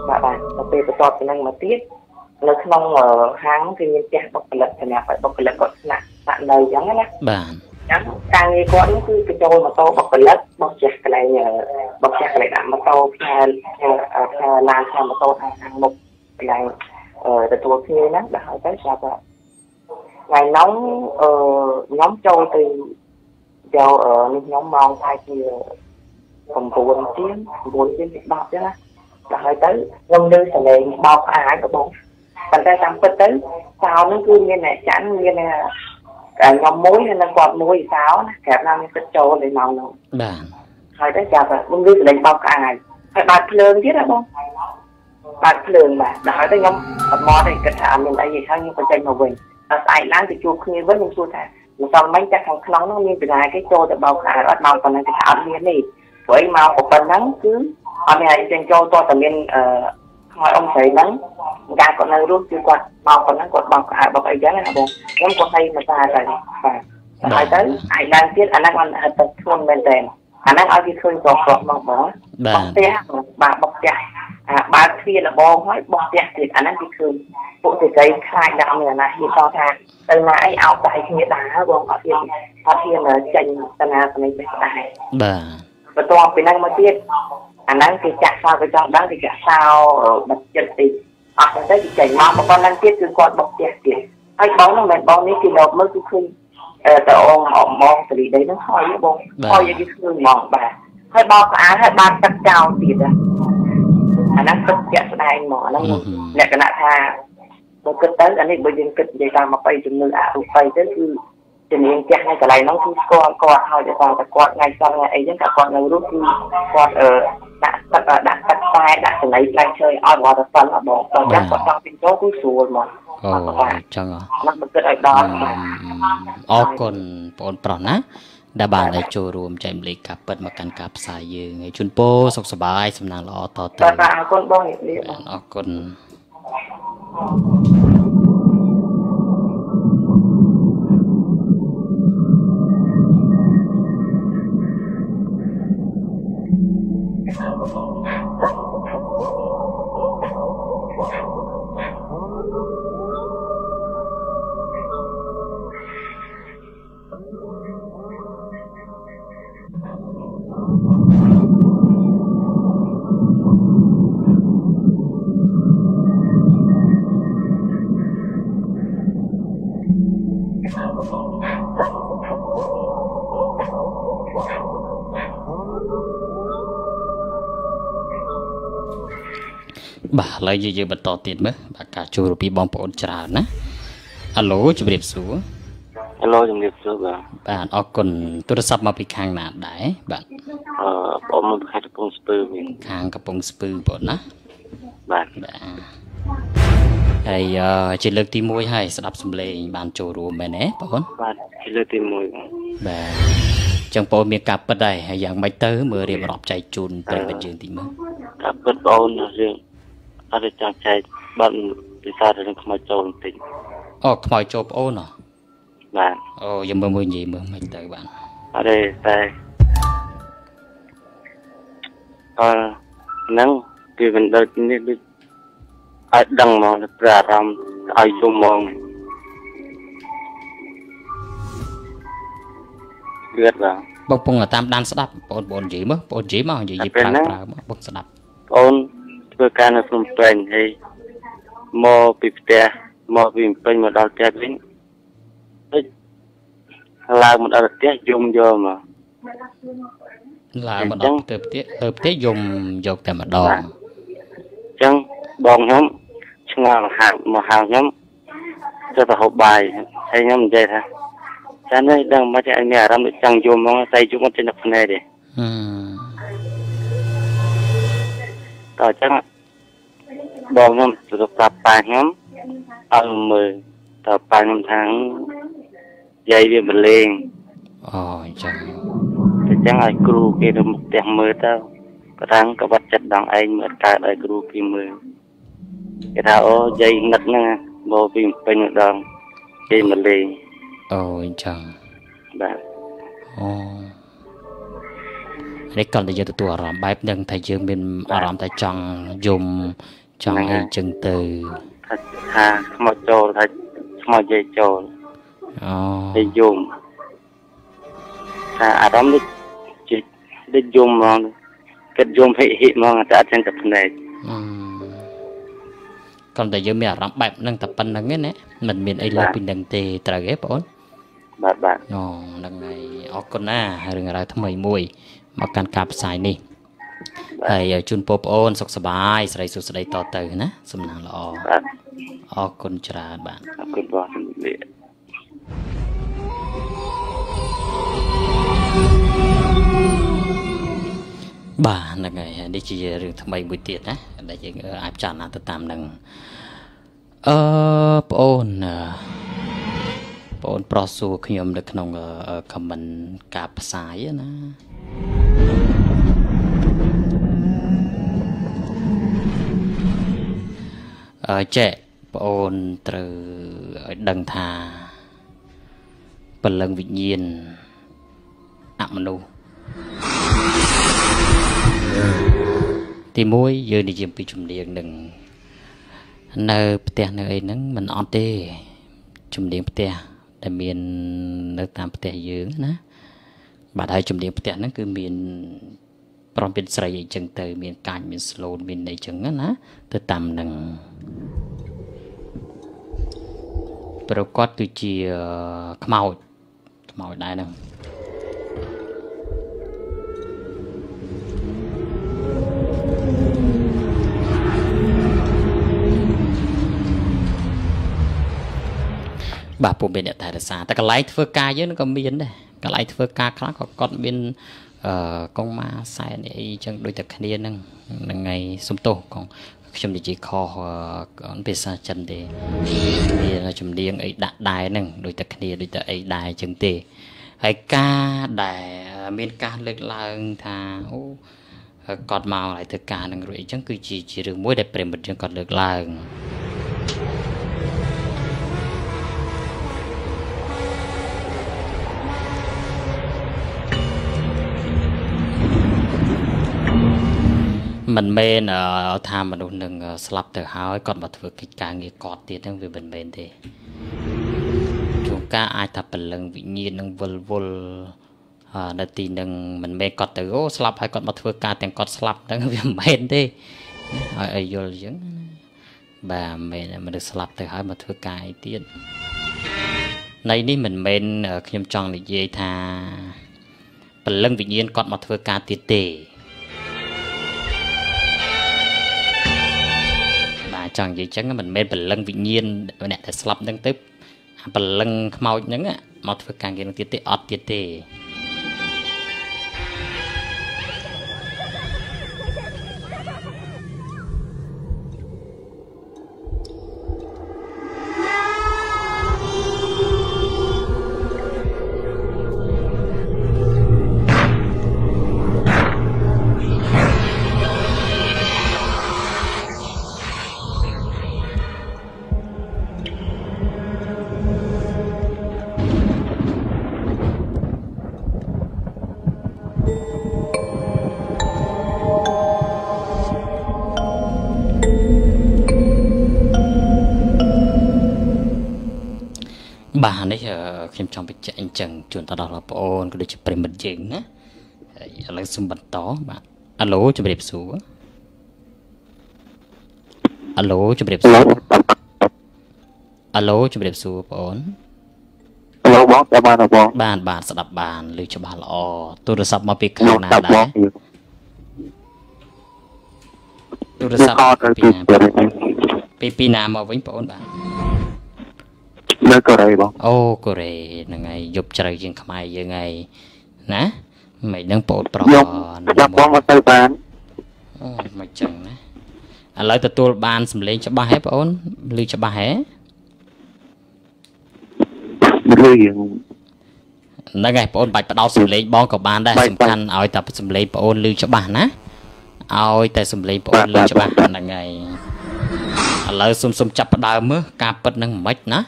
បាទបាទទៅពេលបន្ទាប់ពីហ្នឹងមកទៀតនៅក្នុងហាងគឺមានផ្ទះបុគ្គលិកសម្រាប់ឲ្យបុគ្គលិកគាត់ស្នាក់ស្នាក់នៅអញ្ចឹងណាបាទចឹងការងារគាត់នេះគឺបញ្ចូលម៉ូតូបុគ្គលិកបោះចេះកន្លែងបោះចេះកន្លែងដាក់ម៉ូតូផ្ញើផ្ញើឡានផ្ញើម៉ូតូខាងមុខកន្លែង ទទួលភ្ញៀវហ្នឹងដល់ហើយទៅស្រាប់ថាថ្ងៃហ្នឹងអឺខ្ញុំចូលទៅយកនេះខ្ញុំម៉ោងប្រហែលជា9ជាង9ជាង10ចឹងណាដល់ហើយទៅខ្ញុំលើសលេងបោកផ្អាយបងប៉ុន្តែតាមពិតទៅសោហ្នឹងគឺមានអ្នកចាន់មានខ្ញុំមួយហើយនឹងគាត់មួយសោណាក្រាបណាមានទឹកចូលនៅម៉ោងហ្នឹងបាទហើយទៅចាប់ខ្ញុំលើសលេងបោកផ្អាយហើយបើកភ្លើងទៀតណាបង បើកភ្លើងបាទដល់ហើយទៅខ្ញុំអត់មកទេគិតថាមានអីទេហើយខ្ញុំក៏ចេញមកវិញដល់ស្អែកឡើងទៅជួបគ្នាវិញខ្ញុំសួរថាមិនសមមិញតែខាងក្នុងនោះមានបណ្ដាគេចូលទៅបោកខែអត់មកប៉ុណ្ណឹងគេថាអត់មានទេព្រោះអីមកប៉ុណ្ណឹងគឺអត់មានអីចេញចូលតតែមានអឺខ្មោចអ៊ំស្រីហ្នឹងកាគាត់នៅរស់គឺគាត់មកប៉ុណ្ណឹងគាត់បោកខែបោកអីចឹងណាបងខ្ញុំគាត់ឲ្យមកតាទៅបាទហើយទៅអាចឡើងទៀតអាហ្នឹងអត់ទៅធ្ងន់មែនតើអាហ្នឹងឲ្យគេឃើញក្រក្រមកបងបោកផ្ទះបាទបោកផ្ទះ អាបើកទ្វារដបងហើយបោះផ្ទះទៀតអាហ្នឹងគេឃើញពួកសេរីខ្លាចដាក់មានអាណាហ៊ានតថាទៅណាអីអោបដៃគ្នាដែរបងអត់ហ៊ានអត់ហ៊ានចេញតាណាស្នេហ៍បេះដែរបាទបន្ទាប់ពីហ្នឹងមកទៀតអាហ្នឹងគេចាក់សោក៏ចង់ដឹងគេចាក់សោបិទចិត្តតិចអត់ទៅគេចេញមកប៉ុណ្ណឹងទៀតគឺគាត់បុកផ្ទះទៀតហើយបងហ្នឹងមិនបងនេះគេលោកមើលគឺឃើញតើអងមកសេរីដីហ្នឹងហើយបងហើយគេឃើញហ្មងបាទហើយបោកក្អាលហើយបានទឹកចោលទៀត អាហ្នឹងទឹកជាក់ស្ដែងហ្មងអាហ្នឹងលក្ខណៈថាបើគិតទៅអានេះបើយើងគិតនិយាយតាមមកជំនឿអរូបីទៅគឺជំនាញចាស់នៅកន្លែងហ្នឹងគឺស្គាល់គាត់ហើយតែគាត់ថ្ងៃសល់ថ្ងៃអីចឹងតែគាត់នៅរស់គឺគាត់អឺដាក់ទឹកដាក់ទឹកតែដាក់ចំណីផ្លែឈើឲ្យគាត់ទៅសិនបងតោះចាំគាត់ចង់ពេញចូលគឺស្រួលមកអូចឹងហ្នឹងមិនគិតឲ្យដល់អរគុណបងប្រុសណា ដែលបានឲ្យចូលរួមចែកម្លែកការពិតមកកាន់ការផ្សាយយើងហើយជូនពរសុខសប្បាយសំណាងល្អតទៅបាទអរគុណបងអរគុណ បាទឥឡូវយើងយើងបន្តទៀតមើលបាទការចូលរូបពីបងប្អូនច្រើនណាអាឡូជម្រាបសួរហេឡូជំរាបសួរបាទបាទអរគុណទូរស័ព្ទមកពីខាងណាដែរបាទអឺបងមកខេត្តកំពង់ស្ពឺវិញខាងកំពង់ស្ពឺបងណាបាទបាទហើយអឺជាលើកទី1ហើយស្ដាប់សំឡេងបានចូលរួមមែនទេបងបាទជាលើកទី1បាទបាទចឹងបងមានការពិតដែរហើយយ៉ាងម៉េចទៅមើលរៀបរាប់ចែកជូនប្រិយមិត្តយើងទីមើលតាមពិតបងរឿង អត់ចង់ចែកបានពិសារឿងខ្មោចចូលបន្តិចអូខ្មោចចូលប្អូនហ៎បាទអូយើងមើលមើលនិយាយមើលមិនទៅបាទអត់ទេតែអឺហ្នឹងគឺមិនដូចនេះដូចឲ្យដឹងហ្មងប្រអារម្មណ៍ឲ្យយំហ្មងលឿនបាទបងពងតាមដានស្ដាប់បងប្អូននិយាយមើលបងនិយាយមកនិយាយប្រើប្រើមកបងស្ដាប់អូន ធ្វើការនៅភ្នំពេញហើយមកពីផ្ទះមកពីភ្នំពេញមកដល់ផ្ទះវិញដូចឡើងមកដល់ផ្ទះយំយកមកឡើងមកដល់ទៅផ្ទះទៅផ្ទះយំយកតែម្ដងអញ្ចឹងបងខ្ញុំឆ្ងល់ហាក់មកហៅខ្ញុំទៅទៅហូបបាយហើយខ្ញុំនិយាយថាចានេះដឹងមកតែមានអារម្មណ៍ដូចចង់យំហ្មងតែយំមកចេញទៅភ្នែកទេហឹមតោះអញ្ចឹង បងខ្ញុំទៅប្រាប់ប៉ាខ្ញុំឲ្យមើលតើប៉ាខ្ញុំថាយាយវាបលេងអូអញ្ចឹងអញ្ចឹងឲ្យគ្រូគេទៅផ្ទះមើលទៅក៏ថាក៏បាត់ចិត្តដងឯងមើលកើតឲ្យគ្រូគេមើលគេថាអូយាយនឹកហ្នឹងមកពីពេញម្ដងគេមកលេងអូអញ្ចឹងបាទអូនេះគាត់តែយើងទទួលអារម្មណ៍បែបហ្នឹងថាយើងមានអារម្មណ៍ថាចង់យំ ចង់អីចឹងទៅថាថាខ្មោចចូលថាខ្មោចយាយចូលអូទៅយំថាអារម្មណ៍ដូចជាដូចយំហ្មងគិតយំហិហិហ្មងតែអត់ចឹងតែភ្នែកអឺគាត់តែយើងមានអារម្មណ៍បែបហ្នឹងតែប៉ុណ្្នឹងឯណាមិនមានអីលើសពីហ្នឹងទេត្រូវទេបងអូនបាទបាទអូហ្នឹងហើយអរគុណណារឿងរ៉ាវថ្មីមួយមកកាន់ការផ្សាយនេះ ហើយជូនពរប្អូនសុខសប្បាយស្រីសុខស្ដីតទៅណាសំណាងល្អបាទអរគុណច្រើនបាទអរគុណបងជំរាបបាទហ្នឹងហើយនេះជារឿងថ្មីមួយទៀតណាដែលយើងអាចចារណាទៅតាមនឹងអឺប្អូនអឺប្អូនប្រុសសួរខ្ញុំនៅក្នុងខមមិនការផ្សាយណា អឺចេះប្អូនត្រូវឲ្យដឹងថាពលឹងវិញ្ញាណអមនុស្សទី1យើងនិយាយពីជំនាញនឹងនៅផ្ទះនៅអីហ្នឹងมันអត់ទេជំនាញផ្ទះដែលមាននៅតាមផ្ទះយើងណាបាទហើយជំនាញផ្ទះហ្នឹងគឺមាន ប្រំមានស្រីអីចឹងទៅ មានកាចមានស្លូនមានអីចឹងណាទៅតាមនឹងប្រកបគឺជាខ្មោចខ្មោចដែរហ្នឹងបាទពុំមានអ្នកថែរក្សាតែកន្លែងធ្វើការយើងក៏មានដែរកន្លែងធ្វើការខ្លះក៏គាត់មាន អឺកងម៉ាសែនអីចឹងដូចតែគ្នាហ្នឹងហ្នឹងហើយសំទោសកងខ្ញុំនិយាយខុសអឺភាសាចិនទេមានជំនាញអីដាក់ដែរហ្នឹងដូចតែគ្នាដូចតែអីដែរចឹងទេហើយការដែលមានការលើកឡើងថាអូគាត់មកឲ្យធ្វើការនឹងរួចអីចឹងគឺជាជារឿងមួយដែលប្រិមិត្តយើងគាត់លើកឡើង មិនមែនអឺថាមនុស្សនឹងស្លាប់ទៅហើយគាត់មកធ្វើកិច្ចការងារគាត់ទៀតហ្នឹងវាមិនមែនទេជួនកាលអាចថាពលឹងវិញ្ញាណនឹងវិលវល់អឺនៅទីនឹងមិនមែនគាត់ទៅអូស្លាប់ហើយគាត់មកធ្វើការទាំងគាត់ស្លាប់ហ្នឹងវាមិនមែនទេឲ្យឲ្យយល់អញ្ចឹងណាបាទមិនមែនមនុស្សស្លាប់ទៅហើយមកធ្វើការអីទៀតនៃនេះមិនមែនខ្ញុំចង់និយាយថាពលឹងវិញ្ញាណគាត់មកធ្វើការទៀតទេ ចង់និយាយចឹងមិនមែនព្រលឹងវិញ្ញាណអ្នកដែលស្លាប់ហ្នឹងទៅអាព្រលឹងខ្មោចហ្នឹងមកធ្វើការងារនឹងទៀតទេអត់ទៀតទេ បាទនេះខ្ញុំចង់បញ្ជាក់អញ្ចឹងជូនទៅដល់បងប្អូនក៏ដូចជាប្រិមិត្តយើងណាហើយឥឡូវសូមបន្តបាទអាឡូជម្រាបសួរអាឡូជម្រាបសួរអាឡូជម្រាបសួរបងប្អូនអាឡូបងតាមបានបងបានបានស្ដាប់បានឮច្បាស់ល្អទូរស័ព្ទមកពីខាងណាដែរទូរស័ព្ទពីពីណាមកវិញបងប្អូនបាទ នៅកូរ៉េបងអូកូរ៉េហ្នឹងហើយយប់ជ្រៅជាងខ្មែរយើងហើយណាមិនដឹងពោតប្រុសចាប់បងមកទៅបានអូមិនចឹងណាឥឡូវទទួលបានសម្លេងច្បាស់ហ៎បងអូនឮច្បាស់ហ៎ឮយើងហ្នឹងហើយបងអូនបាច់បដោតសម្លេងបងក៏បានដែរសំខាន់ឲ្យតែសម្លេងបងអូនឮច្បាស់ណាឲ្យតែសម្លេងបងអូនឮច្បាស់ហ្នឹងហើយឥឡូវសុំសុំចាប់ផ្ដើមមើលការពិតនឹងមិនណា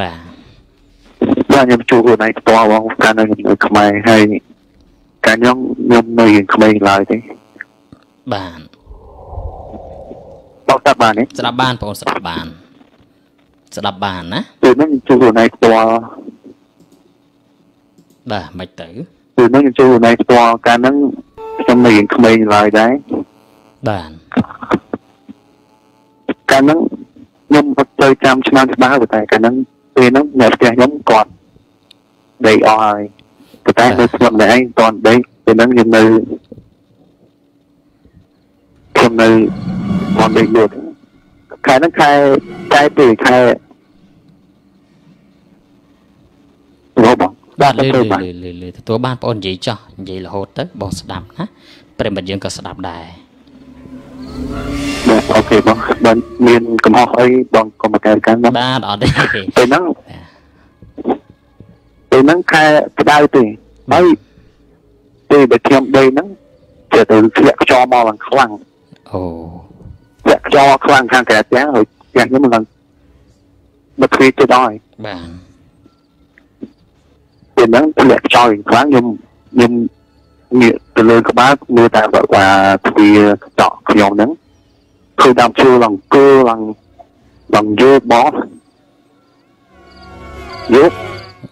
បាទបាទខ្ញុំជួបខ្លួនឯងផ្ទាល់បងកាលនៅខ្ញុំនៅខ្មែរហើយកាលខ្ញុំខ្ញុំនៅរៀងក្មេងឡើយទេបាទបងស្ដាប់បានទេស្ដាប់បានបងស្ដាប់បាន ស្ដាប់បានណាពេលហ្នឹងខ្ញុំជួបខ្លួនឯងផ្ទាល់បាទមិនទៅពេលហ្នឹងខ្ញុំជួបខ្លួនឯងផ្ទាល់កាលហ្នឹងខ្ញុំនៅរៀងក្មេងឡើយដែរបាទកាលហ្នឹងខ្ញុំអត់ទៅចាំឆ្នាំច្បាស់តែកាលហ្នឹង ពេលហ្នឹងអ្នកផ្ទះខ្ញុំគាត់ដេកអស់ហើយប៉ុន្តែនៅស្ងប់ម្នាក់ឯងតន់ដេកពេលហ្នឹងខ្ញុំនៅខ្ញុំនៅមកដេកលក់ខែហ្នឹងខែខែពេលខែរបងបាទលឺលឺលឺលឺទទួលបានបងនិយាយចោះនិយាយរហូតទៅបងស្ដាប់ណាប្រិមិត្តយើងក៏ស្ដាប់ដែរ បាទអូខេបងបើមានកំហុសអីបងកុំមកកែកាន់បងបាទអត់ទេពេលហ្នឹងពេលហ្នឹងខែក្តៅទេហើយពេលដែលខ្ញុំដេកហ្នឹងចេះទៅធ្លាក់ខ្យល់មកឡើងខ្លាំងអូធ្លាក់ខ្យល់ខ្លាំងខាងក្រៅផ្ទះហើយផ្ទះខ្ញុំឡើងមកទ្វារទៅដល់បាទពេលហ្នឹងធ្លាក់ខ្យល់ខ្លាំងខ្ញុំខ្ញុំងាកទៅលើក្បាលមើលតែថាទ្វារកញ្ចក់ខ្ញុំហ្នឹង ឃើញដើមឈើឡើងគើឡើងឡើងយកបោះយក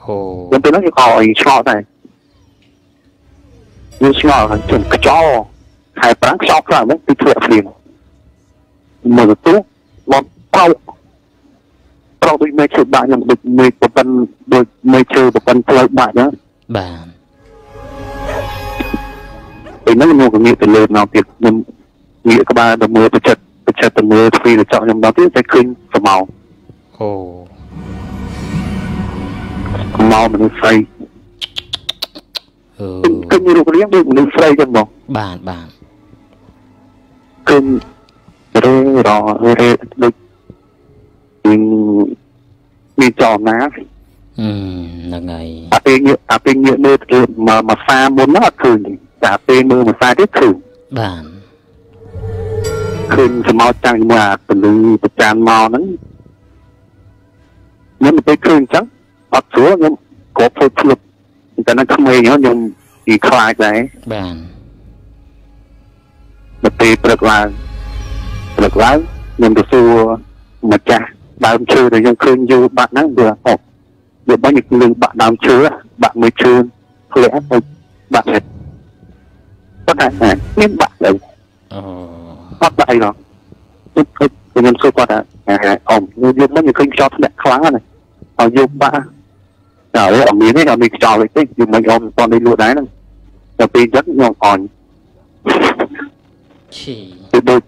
អូខ្ញុំទៅនោះខ្ញុំក៏ឆ្ងល់ដែរយើងឆ្ងល់ហើយជុំខ្យល់ហើយប្រាំងខ្យល់ខ្លាំងហ្នឹងគឺធ្លាក់ភ្លៀងមើលទៅមកប្រោប្រោដូចមេឈើបាក់ខ្ញុំដូចមេប្រពន្ធដូចមេឈើប្រពន្ធផ្លូវបាក់ហ្នឹងបាទពេលហ្នឹងខ្ញុំក៏ងាកទៅលើម្ដងទៀតខ្ញុំងាកក្បាលទៅមើលទៅចិត្តទៅ ចិត្តទៅមើលទ្វីកញ្ចក់ខ្ញុំម្ដងទៀតតែឃើញស្រមោលអូមកមនុស្សស្រីអឺឃើញរូបរាងដូចមនុស្សស្រីចឹងបងបាទបាទឃើញរេររេដូចមានចលនាហ្នឹងហើយអាពេលអាពេលងាកមើលទៅមកមកសាមុនហ្នឹងអត់ឃើញទេតែពេលមើលមកសាទៀតឃើញបាទ ឃើញសមោចតាំងជាមួយអាពលឺប្រចាំមកហ្នឹងខ្ញុំទៅឃើញអញ្ចឹងអត់ស្រួលខ្ញុំក៏ធ្វើភ្លឹបតែនៅក្មេងខ្ញុំពីខ្លាចដែរបាទទៅពេលព្រឹកឡើងព្រឹកឡើងខ្ញុំទៅសួរម្ចាស់ដើមឈើដែលខ្ញុំឃើញយូរបាត់ហ្នឹងវាអត់វាបាញ់ខ្ញុំលើបាក់ដើមឈើបាក់មួយឈើធ្លាក់ទៅបាក់ hết ប៉ុន្តែមានបាក់ទៅអូ អត់បាក់អីហ៎ខ្ញុំសួរគាត់ថាអ៊ំយកមកខ្ញុំឃើញខ្យល់ធ្លាក់ខ្លាំងណាស់ហើយយកបាក់តែអត់មានទេអត់មានខ្យល់ទេយកមកអ៊ំតនេះលក់ដែរហ្នឹងតែពេលចឹងខ្ញុំអន់ឈីដូច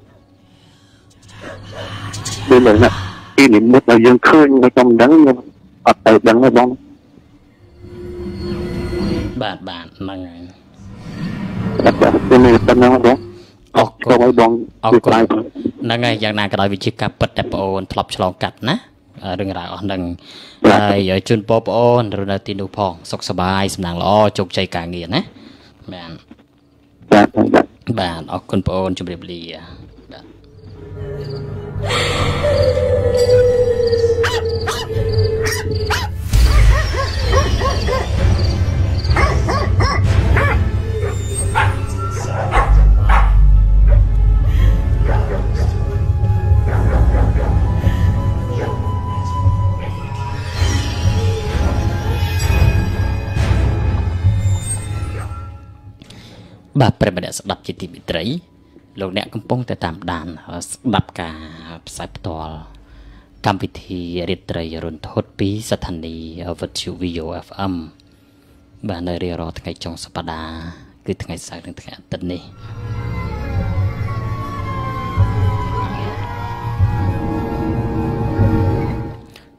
ដូចណាពីនិមិត្តដែលយើងឃើញខ្ញុំដឹងខ្ញុំអត់ទៅដឹងទេបងបាទបាទហ្នឹងហើយបាទបាទពេលនេះប៉ុណ្ណឹងប ងអរគុណសូមឲ្យបងអរគុណជួយហ្នឹងហើយយ៉ាងណាក៏ដោយវិជាការពិតតែបងអូនធ្លាប់ឆ្លងកាត់ណារឿងរ៉ាវអស់ហ្នឹងហើយជូនពរបងអូនរស់នៅទីនោះផង សុខសប្បាយសំណាងល្អជោគជ័យការងារណាបាទបាទបាទបាទអរគុណបងអូនជម្រាបលា បាទបាទប្រិយមិត្តអ្នកស្ដាប់ជាទីមេត្រីលោកអ្នកកំពុងតែតាមដានស្ដាប់ការផ្សាយផ្ទាល់កម្មវិធីរាត្រីរន្ធត់ពីស្ថានីយ៍វិទ្យុ VOFM បាទនៅរៀងរាល់ថ្ងៃចុងសប្ដាហ៍គឺថ្ងៃសៅរ៍និងថ្ងៃអាទិត្យនេះ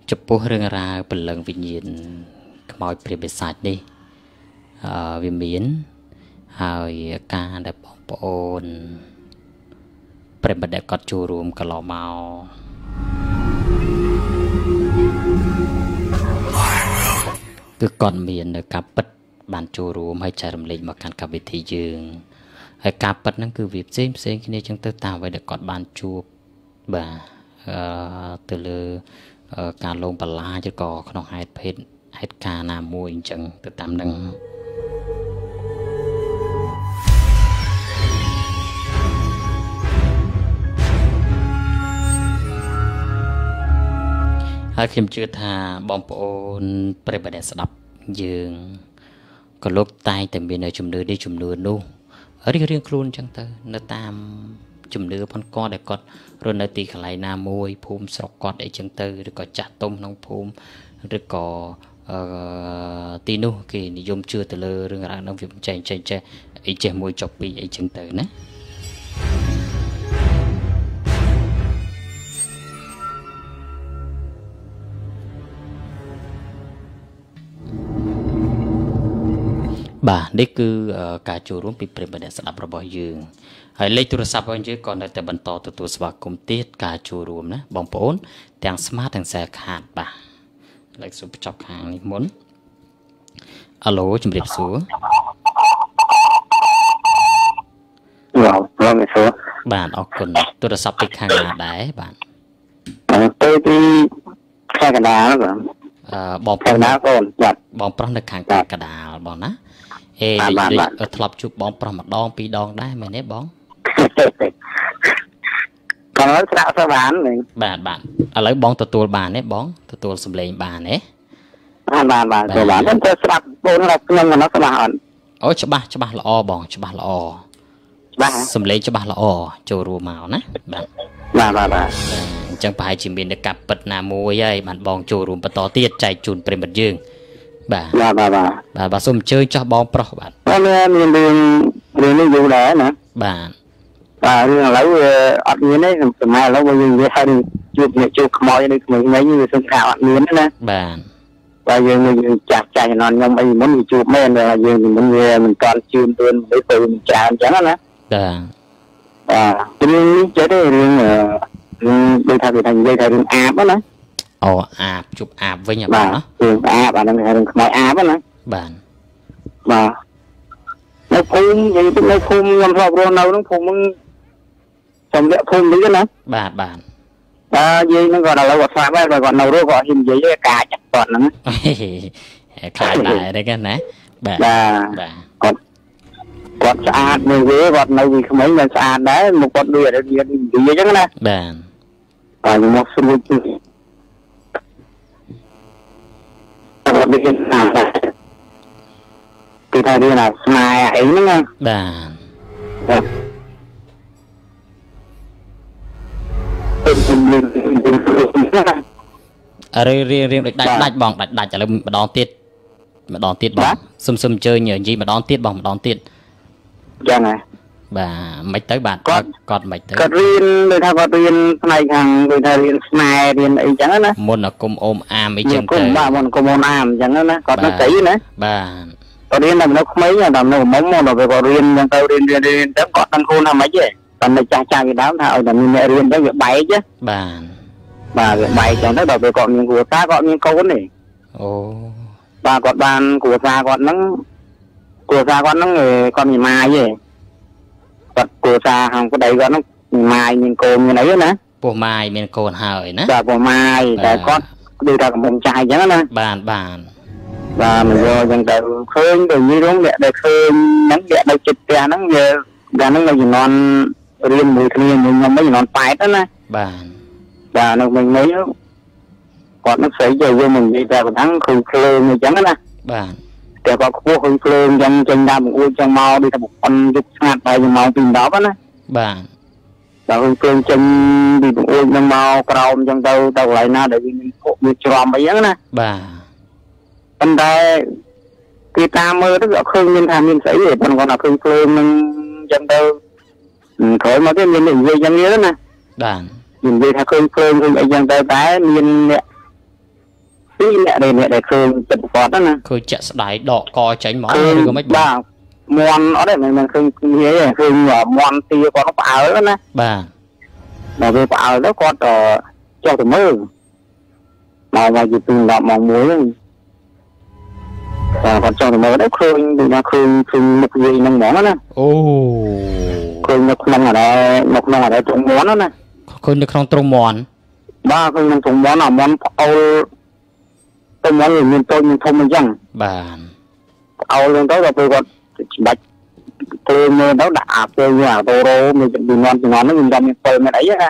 ចំពោះរឿងរ៉ាវព្រលឹងវិញ្ញាណខ្មោចព្រាយបិសាចនេះអឺវាមាន ហើយការដែលបងប្អូនប្រិមិត្តដែលគាត់ចូលរួមកន្លងមកគឺគាត់មាននៅការពិតបានចូលរួមហើយចែករំលែកមកកាន់កម្មវិធីយើងហើយការពិតហ្នឹងគឺវាផ្សេងផ្សេងគ្នាចឹងទៅតាមអ្វីដែលគាត់បានជួបបាទអឺទៅលើអឺការលងបន្លាចឬក៏ក្នុងហេតុភេទហេតុការណ៍ណាមួយអញ្ចឹងទៅតាមហ្នឹង ហើយខ្ញុំជឿថាបងប្អូនប្រិយមិត្តអ្នកស្ដាប់យើងក៏លោកតែងតែមាននៅជំនឿនេះជំនឿនោះរៀងរៀងខ្លួនអញ្ចឹងទៅ នៅតាមជំនឿផងគាត់ដែលគាត់រស់នៅទីកន្លែងណាមួយភូមិស្រុកគាត់អីចឹងទៅឬក៏ចាស់ទុំក្នុងភូមិឬក៏អឺទីនោះគេនិយមជឿទៅលើរឿងរ៉ាវហ្នឹងវាបញ្ចេញចេញចេះអីចេះមួយចុកពីរអីចឹងទៅណា បាទនេះគឺអឺការចូលរួមពីប្រិយមិត្តអ្នកស្ដាប់របស់យើងហើយលេខទូរស័ព្ទរបស់យើងក៏នៅតែបន្តទទួលស្វាគមន៍ទៀតការចូលរួមណាបងប្អូន ទាំងស្មាតទាំងខ្សែខាតបាទលេខសូមបញ្ចប់ខាងនេះមុនអាឡូជំរាបសួរបាទបាទមិនសួរបាទអរគុណទូរស័ព្ទពីខាងណាដែរបាទទៅពីខេត្តកណ្ដាលបាទអឺបងប្ខេរុត្តសកណ្ដាលកូនបាទបងប្រុសនៅខាងកណ្ដាលបងណា អេបាទបាទបាទដូចធ្លាប់ជួបបងប្រុសម្ដងពីរដងដែរមែនទេបង còn nói sao sao bán này បាទបាទឥឡូវបងទទួលបានទេបងទទួលសម្លេងបានទេ bán bán bán Dạ. sao bán nó cho sắp bốn là nhưng mà nó sao bán អូច្បាស់ច្បាស់ល្អបង ច្បាស់ល្អ bán សំឡេងច្បាស់ល្អចូលរួមមកណាបាទ bán bán bán អញ្ចឹងប្រហែលជាមានតែកាប់ពិតណាមួយហើយបានបងចូលរួមបន្តទៀតចែកជូនប្រិមិត្តយើង បាទ bán bán bán បាទបាទសូមអញ្ជើញចោះបងប្រុសបាទ nó miền đường đường nó dù đẻ nè បាទ và đường lẩu ọt miếng đấy từ mai lẩu bao nhiêu người thân chụp nhẹ chụp mồi đi mấy mấy như sân thảo ọt miếng nè បាទ và giờ người chặt chạy non nhưng mà muốn mình chụp men rồi giờ mình muốn về mình còn chụp luôn để từ mình chả chẳng nè បាទ à cho nên chế đấy đường đường đây thay vì thành dây thay đường áp đó nè អូ អាបជប់អាបវិញហ៎បងណាបាទរឿងអាបអានឹងហៅរឿងខ្មោចអាបណាបាទបាទនៅភូមិនិយាយទៅនៅភូមិខ្ញុំធ្លាប់រស់នៅក្នុងភូមិហ្នឹងសំលាក់ភូមិនេះណាបាទបាទបាទយាយហ្នឹងក៏ដល់ឥឡូវគាត់ស្លាប់ហើយបើគាត់នៅរស់គាត់ហ៊ាននិយាយទេកាចគាត់ហ្នឹងខ្លាចដែរទេគេណាបាទបាទបាទគាត់ស្អាតមើលវាគាត់នៅពីក្មេងមិនស្អាតដែរមកគាត់ដូចអត់មាននិយាយអញ្ចឹងណាបាទបាទខ្ញុំមកស្រួល ទៅគាត់និយាយណាគឺថារៀនអាស្នេហ៍អីហ្នឹងណាបាទបាទទៅជំនឿណារៀងរៀងរៀងដូចដាច់បាទដាច់បងដាច់ដាច់ឥឡូវម្ដងទៀតម្ដងទៀតបបាងទសុំសុំអញ្ជើញនិយាយម្ដងទៀតបងម្ដងទៀតចឹងហ៎ បាទមិនទៅបាទគាត់គាត់មិនទៅគាត់រៀនដូចថាគាត់រៀនផ្នែកខាងដូចថារៀនស្នេហ៍រៀនអីចឹងណាមុនអាគុំអូមអាមអីចឹងគុទៅំបាទមុនកុំអូនអាមចឹងណាគាត់នៅស្រីណាបាទរៀនតែនៅក្មេងតែនៅមុំដល់ពេលគាត់រៀនចឹងទៅរៀនរៀនរៀនទៅគាត់ដឹងខ្លួនថាម៉េចទេតែនៅចាស់ចាស់ពីដើមថាឲ្យតែមានអ្នករៀនទៅវាបែកបានបាទវាបែកចឹងទៅដល់ពេលគាត់មានគ្រួសារគាត់មានកូនទេអូបាទគាត់បានគ្រួសារគាត់ហ្នឹងគ្រួសារគាត់ហ្នឹងគាត់មានម៉ាយទេ គាត់គ្រួសារខាងប្តីគាត់ហ្នឹងមានម៉ាយមានកូនមានអីណាពោះម៉ាយមានកូនហើយណាបាទព្រោះម៉ាយតែគាត់ដូចថាកំពុងចាស់អញ្ចឹងណាបានបានបាទមកយកអញ្ចឹងទៅឃើញទៅនិយាយរងអ្នកដែលឃើញហ្នឹងអ្នកនៅចិត្តផ្ទះហ្នឹងវាដល់ហ្នឹងនៅជំនាន់រៀនមួយគ្នាមួយខ្ញុំមិនជំនាន់ប៉ែតណាបានបាទនៅមិញនេះគាត់នឹកស្រីយកយកមកនិយាយតែកណ្ដឹងគឺភ្លើងអញ្ចឹងណាបាន តែគាត់ខ្ពស់ឃើញភ្លើងអញ្ចឹងចេញតាមបង្អួចចឹងមកដូចថាបុកយប់ស្ងាត់តែម៉ោង2 10ណាបានដល់ឃើញភ្លើងចេញពីបង្អួចហ្នឹងមកក្រោមអញ្ចឹងទៅទៅកន្លែងណាដែលវាមានភក់មានច្រំអីហ្នឹងណាបាទប៉ុន្តែគេតាមមើលទៅអត់ឃើញមានថាមានស្អីទេប៉ុន្តែគាត់ថាឃើញភ្លើងហ្នឹងអញ្ចឹងទៅក្រោយមកទៀតមានអ្នកនិយាយយ៉ាងនេះណាបាននិយាយថាឃើញភ្លើងឃើញអីយ៉ាងទៅតែមានអ្នក ពីរអ្នកដែលអ្នកដែលឃើញចិត្តគាត់ណាឃើញចាក់ស្ដាយដកកចេញមកឃើញឬក៏មិនបាទបាទមន់អត់ទេមិនមែនឃើញនិយាយទេឃើញមន់ទាគាត់ផ្អើលណាបាទដល់ពេលផ្អើលទៅគាត់អឺចុះទៅមើលមកមកយពី10ម៉ោង1ហ្នឹងតែគាត់ចុះទៅមើលទៅឃើញដូចថាឃើញឃើញមុខយាយហ្នឹងហ្មងណាអូឃើញនៅក្នុងអរ៉ែនៅក្នុងអរ៉ែត្រង់មន់ណាឃើញនៅក្នុងទ្រុងមន់បាទឃើញក្នុងត្រង់មន់អាមន់ផ្អុល ទៅមន់វាមានតូចមានធំអញ្ចឹងបានផ្អុលហ្នឹងទៅដល់ពេលគាត់ច្បាច់ធ្វើមើលទៅដាក់អាពេលវាអាតូរ៉ូមានជំនាន់ជំនាន់ហ្នឹងមានតែមាន7មានអីណា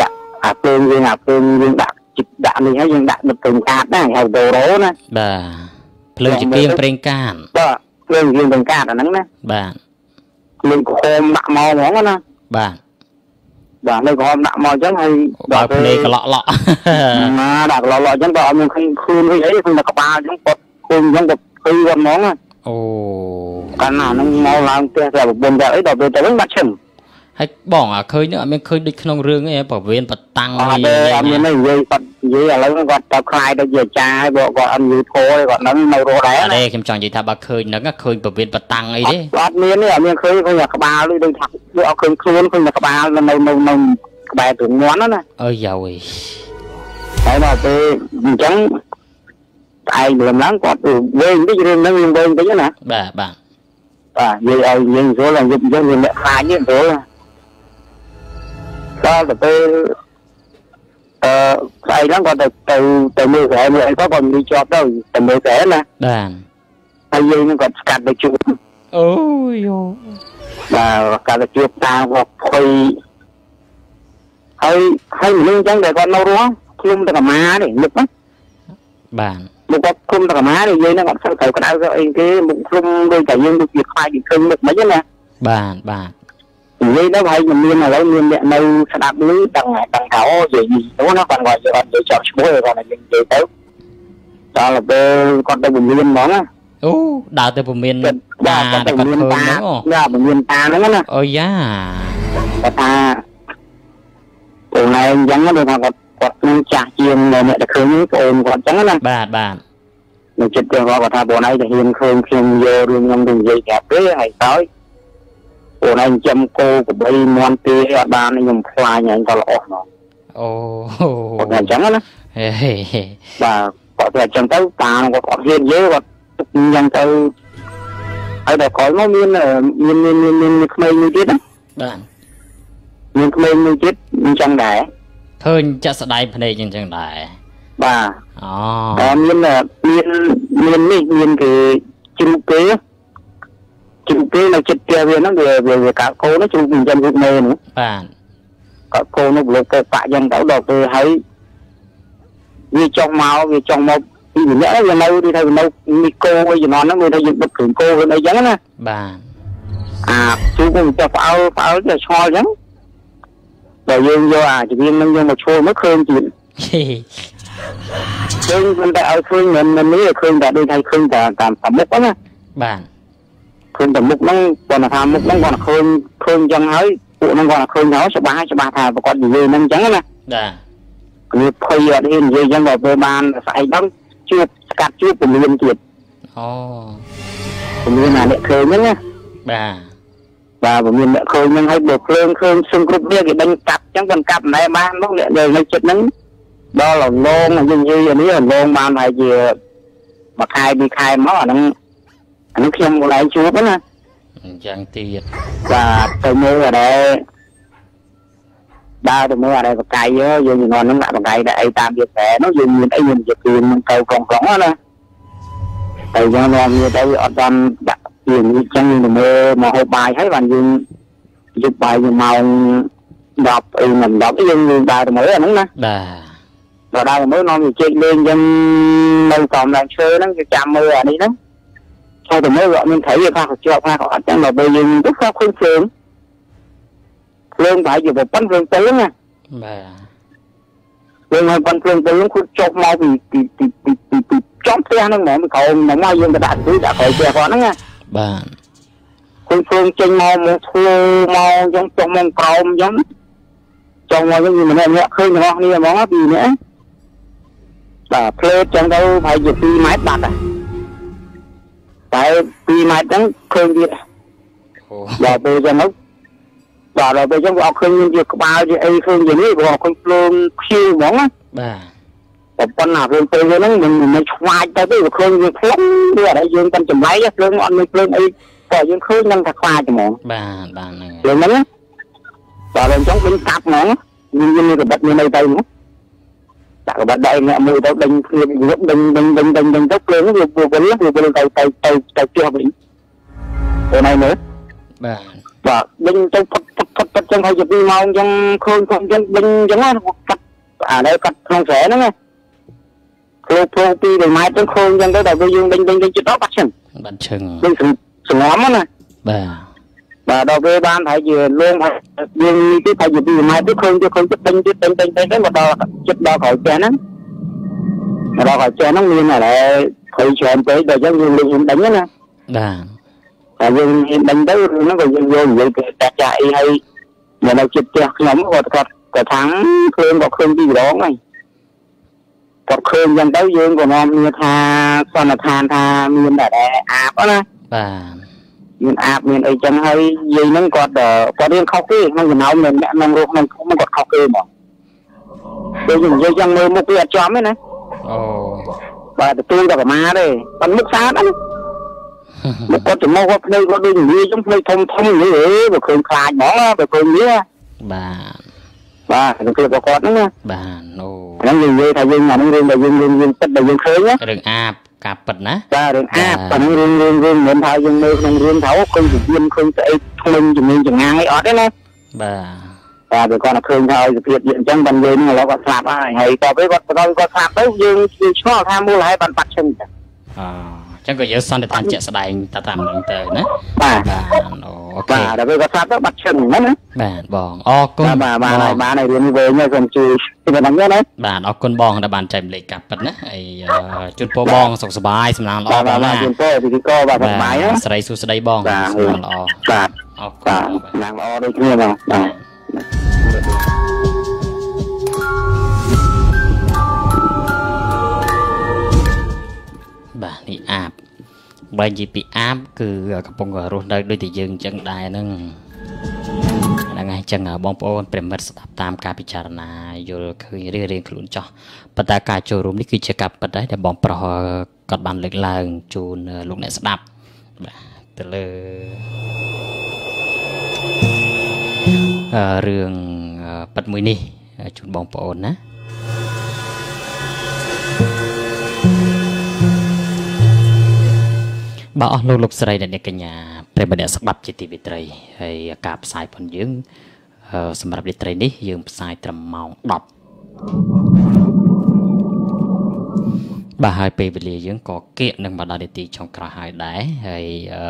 ដាក់អាពេលយើងអាពេលយើងដាក់ជិតដាក់នេះហើយយើងដាក់ដឹកទៅកាតណាហៅតូរ៉ូណាបាទភ្លើងជាគៀងប្រេងកានបាទពេលយើងទៅកាតអាហ្នឹងណាបាទលើកខំដាក់មកហ្មងណាបាទ បាទលើកខំដាក់មកអញ្ចឹងហើយបើភ្នែកក្លក់ឡក់ណាដាក់ឡឡអញ្ចឹងក៏អត់មានឃើញខ្លួនវិញអីឃើញតែក្បាលអញ្ចឹងគាត់ឃើញអញ្ចឹងក៏ឃើញគាត់ហ្មងណាអូកាលណាហ្នឹងមកឡើងផ្ទះតែប្រពន្ធតែអីដល់ពេលទៅវិញបាត់ឈឹង ហើយបងអាឃើញនោះអត់មានឃើញដូចក្នុងរឿងអីប្រវេនបតាំងអត់ទេអត់មានទេនិយាយគាត់និយាយឥឡូវហ្នឹងគាត់ទៅខ្លាយទៅជាអាចារ្យព្រោះគាត់អត់និយាយធោទេគាត់ហ្នឹងនៅរស់ដែរអត់ណាទេខ្ញុំចង់និយាយថាបើឃើញហ្នឹងឃើញប្រវេនបតាំងអីទេអត់មានទេអត់មានឃើញឃើញតែក្បាលដូចដូចថាដូចអត់ឃើញខ្លួនឃើញតែក្បាលនៅនៅនៅនៅក្បែរទ្រងន់ណាណាអើយយោអីហើយដល់ពេលអញ្ចឹងឯងលំឡើងគាត់វែងតិចរឿងហ្នឹងយើងវែងតិចណាបាទបាទបាទនិយាយឲ្យយើងស្រួលហើយយប់អញ្ចឹងយើងអ្នកខ្លាចនេះស្រួល ដល់ទៅពេលអឺស្អែកហ្នឹងគាត់ទៅទៅទៅមើលក្រែមើលអីគាត់គាត់មានជាប់ទៅទៅមើលក្រែណាបានហើយយើងហ្នឹងគាត់ស្កាត់ទៅជួបអូយយោបាទស្កាត់ទៅជួបតាមគាត់ភ័យហើយហើយមនុស្សអញ្ចឹងដែលគាត់នៅរស់ខ្ញុំទៅកម្មានេះមុខណាបានមុខគាត់គុំទៅកម្មានេះយើងហ្នឹងអត់សូវត្រូវក្តៅទៅអីទេមុខខ្ញុំដូចតែយើងដូចជាខ្លាចពីឃើញមុខមិនហ្នឹងណាបានបាទ និយាយទៅហើយមិនមានឥឡូវមានអ្នកនៅស្ដាប់ឮដឹងដឹងថាអូនិយាយនោះណាគាត់គាត់គាត់និយាយចាប់ឈ្មោះគាត់និយាយទៅដល់ពេលគាត់ទៅពមៀនហ្មងណាអូដើរទៅពមៀនគាត់តាគាត់ទៅដែលពគាត់មៀនឃើញតាហ្នឹងអូយ៉ាពមៀនតាហ្នឹងណាអូយ៉ាគាត់ថាអូនឯងអញ្ចឹងដូចថាគាត់គាត់នឹងចាស់ជាងអ្នកដែលឃើញប្អូនគាត់អញ្ចឹងណាបាទបាទនៅចិត្តគាត់គាត់ថាបងឯងទៅហ៊ានឃើញខ្ញុំយករឿងខ្ញុំទៅនិយាយប្រាប់ទេហើយក្រោយ បងឯងចាំគោកបីមន់ទេអត់បានខ្ញុំខ្លាចឯងក៏ល្អណោះអូគាត់ថាអញ្ចឹងណាហេហេហេបាទគាត់ថាអញ្ចឹងទៅតាគាត់អត់ហ៊ាននិយាយគាត់អញ្ចឹងទៅហើយដល់ក្រោយមកមានមានមានមានមានក្មេងមួយទៀតណាបាទមានក្មេងមួយទៀតអញ្ចឹងដែរឃើញចាក់ស្ដាយភ្នែកអញ្ចឹងដែរបាទអូតែមានមានមាននេះមានគេជ្រូកគេ ជ្រូកគេនៅចិត្តផ្ទះវាហ្នឹងវាវាកាកូនជ្រូកចិញ្ចឹមរូបមេហ្នឹងបាទកាកូននោះលោកទៅបាក់យ៉ាងទៅដល់ពេលហើយវាចង់មកវាចង់មកពីម្នាក់វានៅទីថាវានៅមីកូអីជំនាន់ហ្នឹងវាថាយើងដឹកគ្រឿងគោវិញអីចឹងណាបាទអាជូកទៅផ្អើលផ្អើលទៅឆ្ងល់ចឹងដល់យើងយកអាជំនាញហ្នឹងយកមកឈោមកឃើញទៀតហេឃើញមិនតែឲ្យឃើញមិនមិននេះឃើញតែដូចថាឃើញតែតាមតាមមុខហ្នឹងណាបាទ ឃើញតែមុខហ្នឹងគាត់ថាមុខហ្នឹងគាត់ឃើញឃើញចឹងហើយពួកហ្នឹងគាត់ឃើញហើយច្បាស់ច្បាស់ថាប្រកបនិយាយហ្នឹងចឹងណាបាទវាភ័យអត់ហ៊ាននិយាយចឹងដល់ពេលបានស្អែកហ្នឹងជួបស្កាត់ជួបពលានទៀតអូអូពុំមានអាអ្នកឃើញហ្នឹងណាបាទបាទពុំមានអ្នកឃើញហ្នឹងហើយបើភ្លើងឃើញសឹងគ្រប់គ្នាគេដេញកាប់អញ្ចឹងគាត់កាប់ណែបានមកអ្នកនៅនៅចិត្តហ្នឹងដល់រលងយើងនិយាយនេះរលងបានហើយជាមួយខែពីរខែមកអាហ្នឹងអាហ្នឹងខ្ញុំកន្លែងជួបណាអញ្ចឹងទៀតបាទទៅមើលអរ៉េដើរទៅមើលអរ៉េបកាយយើងជំនាន់ហ្នឹងដាក់បកាយដាក់អីតាមវាស្រែនោះយើងមានអីយើងជាគ្រឿងនឹងទៅកងក្រុងណាតែយើងនាំវាទៅអត់បានដាក់យើងអញ្ចឹងទៅមើលមកហូបបាយហើយបានយើងយប់បាយយើងម៉ោង10អីមិន10អីយើងយើងដើរទៅមើលអាហ្នឹងណាបាទដល់ដើរទៅមើលនាំវាជែកលេងអញ្ចឹងនៅកំឡើងឈើហ្នឹងគេចាំមើលអានេះហ្នឹង ចូលទៅមើលវាអត់មានត្រីទេខ្លះក៏ជាប់ខ្លះក៏អត់ចឹងដល់ពេលយើងទៅក៏ឃើញភ្លើងភ្លើងប្រហែលជាប៉ុណ្្នឹងភ្លើងទៅណាបាទភ្លើងហើយប៉ុណ្្នឹងភ្លើងទៅហ្នឹងគឺចុះមកពីពីពីពីពីពីចំផ្ទះហ្នឹងហ្មងពីក្រោមមកមកយើងទៅដាក់ទីដាក់ក្រោយផ្ទះគាត់ហ្នឹងណាបាទឃើញភ្លើងចេញមកមកធ្វើមកអញ្ចឹងចុះមកក្រោមអញ្ចឹងចុះមកអញ្ចឹងមានម្នាក់ម្នាក់ឃើញទាំងអស់គ្នាហ្មងណាពីរនាក់បាទភ្លើតចឹងទៅប្រហែលជា2ម៉ែត្របាត់ដែរ តែ2ម៉ែត្រហ្នឹងឃើញទៀតអូដល់ពេលចឹងទៅបាទដល់ពេលចឹងវាអត់ឃើញមានជាក្បាលជាអីឃើញជានេះវាអត់ឃើញភ្លើងខៀវហ្មងណាបាទតែប៉ុណ្ណាភ្លើងពេលហ្នឹងមិនមិនឆ្វាចទៅទេវាឃើញវាផ្លុំវាអត់ឲ្យយើងកាន់ចម្លែកភ្លើងអត់មានភ្លើងអីក៏យើងឃើញនឹងថាខ្វាចហ្មងបាទបាទហ្នឹងភ្លើងហ្នឹងណាដល់អញ្ចឹងវិញកាប់ហ្មងមានមានកបិតមានអីទៅហ្មង ដាក់កបិតដាក់អ្នកមួយទៅដេញគ្នាវាដេញដេញដេញដេញដេញទៅភ្លើងវាវាវិលវាវិលទៅទៅទៅទៅផ្ទះវិញទៅណៃមើលបាទបាទដេញទៅផុតផុតផុតផុតចឹងហើយជា2ម៉ោងចឹងឃើញឃើញចឹងដេញចឹងណាកាត់អានេះកាត់ក្នុងស្រែហ្នឹងណាគ្រូព្រោះពី1ម៉ែត្រទៅឃើញចឹងទៅដល់ពេលយើងដេញដេញដេញចិត្តដល់បាត់ចឹងបាត់ឈឹងដូចសង្ងំណាបាទ បាទដល់ពេលបានប្រហែលជាលងហើយយើងនេះទៀតប្រហែលជា2ម៉ែត្រទៀតឃើញទៀតឃើញទៀតដេញទៀតដេញដេញដេញទៅមកដល់ចិត្តដល់ក្រោយផ្ទះហ្នឹងមកដល់ក្រោយផ្ទះហ្នឹងមានអរ៉េភ័យច្រើនពេកដល់ចឹងយើងលេងដេញណាបាទតែយើងមានដេញទៅរឿងហ្នឹងក៏យើងយកនិយាយទៅតែចាស់អីហើយមកនៅចិត្តផ្ទះខ្ញុំគាត់គាត់គាត់ថាឃើញក៏ឃើញពីរងហើយគាត់ឃើញចឹងទៅយើងក៏នាំគ្នាថាសន្និដ្ឋានថាមានតែអាបណាបាទ មានអាបមានអីចឹងហើយយាយហ្នឹងគាត់គាត់រៀនខុសគេក្នុងចំណោមអ្នកក្នុងរស់ក្នុងភូមិគាត់ខុសគេហ្មងពេលយើងនិយាយចឹងមើលមុខវាអត់ចំទេណាអូបាទទទួលតែប្រមាទេប៉ុន្តែមុខស្អាតហ្នឹងមុខគាត់ចំមុខគាត់ភ្នែកគាត់ដូចនិយាយចឹងភ្នែកធំធំនិយាយអេបើឃើញខ្លាចហ្មងបើឃើញវាបាទបាទក្នុងគ្លៀបរបស់គាត់ហ្នឹងណាបាទអូហ្នឹងយើងនិយាយថាយើងអាហ្នឹងរឿងដែលយើងយើងយើងទឹកដែលយើងឃើញណារឿងអាប ការពិតណាបាទរឿងអាបអាហ្នឹងរឿងរឿងរឿងមិនថាយើងមើលក្នុងរឿងថាឃើញវិញ្ញាណឃើញស្អីធ្មេញជំនាញចងាយអត់ទេណាបាទបាទវាគាត់តែឃើញថាឲ្យសភាពយើងអញ្ចឹងបានយើងឥឡូវគាត់ស្លាប់ហើយហើយតទៅគាត់បន្តគាត់ស្លាប់ទៅយើងយើងឆ្ងល់ថាមូលហេតុបានបាត់ឈឹងចាអអញ្ចឹងក៏យើងសន្និដ្ឋានជាក់ស្ដែងទៅតាមហ្នឹងទៅណាបាទបាទអូខេបាទដល់ពេលគាត់ស្លាប់ទៅបាត់ឈឹងហ្នឹងណាបាទបងអរគុណបាទបាទបាទបងហើយបានហើយរឿងនេះវែងហើយសូមជួយពីដល់ហ្នឹងណាបាទអរគុណបងដែលបានចែកម្លេចការពិតណាហើយអឺជូនពរបងសុខសប្បាយសំណាងល្អបាទបងបាទណាជូនពរពីទីកបាទសប្បាយណាស្រីសួស្ដីបងបាទសំណាងល្អបាទអរគុណបាទបងបាទឡើងល្អដូចគ្នាបងបាទ អាបបើនិយាយពីអាបគឺកំពុងរស់នៅដូចតែយើងអញ្ចឹងដែរហ្នឹងហ្នឹងហើយអញ្ចឹងបងប្អូនប្រិមិត្តស្ដាប់តាមការពិចារណាយល់ឃើញរៀងរៀងខ្លួនចោះប៉ុន្តែការចូលរួមនេះគឺជាការពិតដែរដែលបងប្រុសគាត់បានលើកឡើងជូនលោកអ្នកស្ដាប់បាទទៅលើអឺរឿងអឺប៉ិតមួយនេះជូនបងប្អូនណា បាទអស់លោកលោកស្រីអ្នកនាងកញ្ញាប្រិយមិត្តអ្នកស្ដាប់ជាទីវិត្រីហើយការផ្សាយផងយើងអឺសម្រាប់រាត្រីនេះយើងផ្សាយត្រឹមម៉ោង10បាទហើយពេលវេលាយើងក៏គៀកនឹងមកដល់នាទីចុងក្រោយហើយដែរហើយអឺ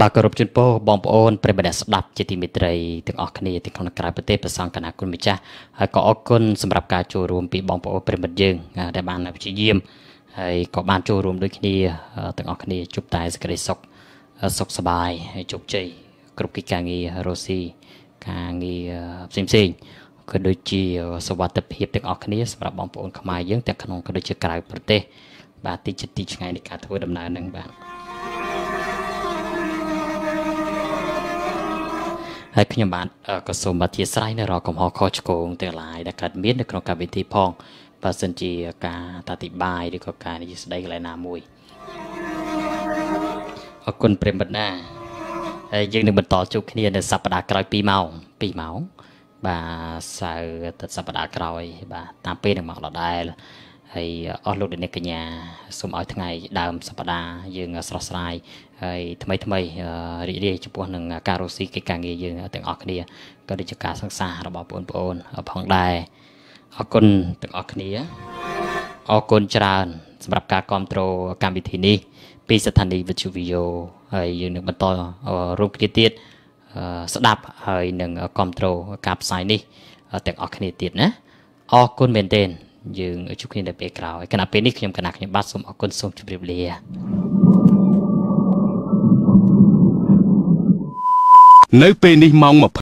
បាទគោរពជូនពរបងប្អូនប្រិយមិត្តអ្នកស្ដាប់ជាទីមេត្រីទាំងអស់គ្នាទាំងក្នុងនិងក្រៅប្រទេសប្រសងកណាគុណម្ចាស់ហើយក៏អរគុណសម្រាប់ការចូលរួមពីបងប្អូនប្រិយមិត្តយើងអាដែលបានព្យាយាមហើយក៏បានចូលរួមដូចគ្នាអឺទាំងអស់គ្នាជួបតែសេចក្តីសុខអឺសុខសប្បាយហើយជោគជ័យគ្រប់កិច្ចការងាររស់ស៊ីការងារផ្សេងផ្សេងៗក៏ដូចជាសវត្ថភាពទាំងអស់គ្នាសម្រាប់បងប្អូនខ្មែរយើងទាំងក្នុងក៏ដូចជាក្រៅប្រទេសបាទទីចិត្តទីឆ្ងាយនៃការធ្វើដំណើរនឹងបាទ ហើយខ្ញុំបាទក៏សូមអធិស្ឋាននៅរកកំហុសខុសឆ្គងទាំងឡាយដែលកើតមាននៅក្នុងកម្មវិធីផងបើសិនជាការអធិប្បាយឬក៏ការនិយាយស្ដីកន្លែងណាមួយអរគុណប្រិមត្តណាហើយយើងនឹងបន្តជួបគ្នានៅសប្តាហ៍ក្រោយ2ម៉ោង2ម៉ោងបាទសៅរ៍ទៅសប្តាហ៍ក្រោយ បាទតាមពេលនឹងមកដដែលហើយអស់លោកអ្នកកញ្ញាសូមឲ្យថ្ងៃដើមសប្តាហ៍យើងស្រស់ស្រាយ ហើយថ្មីថ្មីរីករាយចំពោះនឹងការរស់ស៊ីកិច្ចការងារយើងទាំងអស់គ្នាក៏ដូចជាការសិក្សារបស់បងប្អូនផងដែរអរគុណទាំងអស់គ្នាអរគុណច្រើនសម្រាប់ការគ្រប់គ្រងកម្មវិធីនេះពីស្ថានីយ៍វិទ្យុវីយ៉ូហើយយើងនឹងបន្តរួមគ្នាទៀតស្ដាប់ហើយនឹងគ្រប់គ្រងការផ្សាយនេះទាំងអស់គ្នាទៀតណាអរគុណមែនទែនយើងជួបគ្នានៅពេលក្រោយគណៈពេលនេះខ្ញុំគណៈខ្ញុំបាទសូមអរគុណសូមជម្រាបលា នៅពេលនេះម៉ោង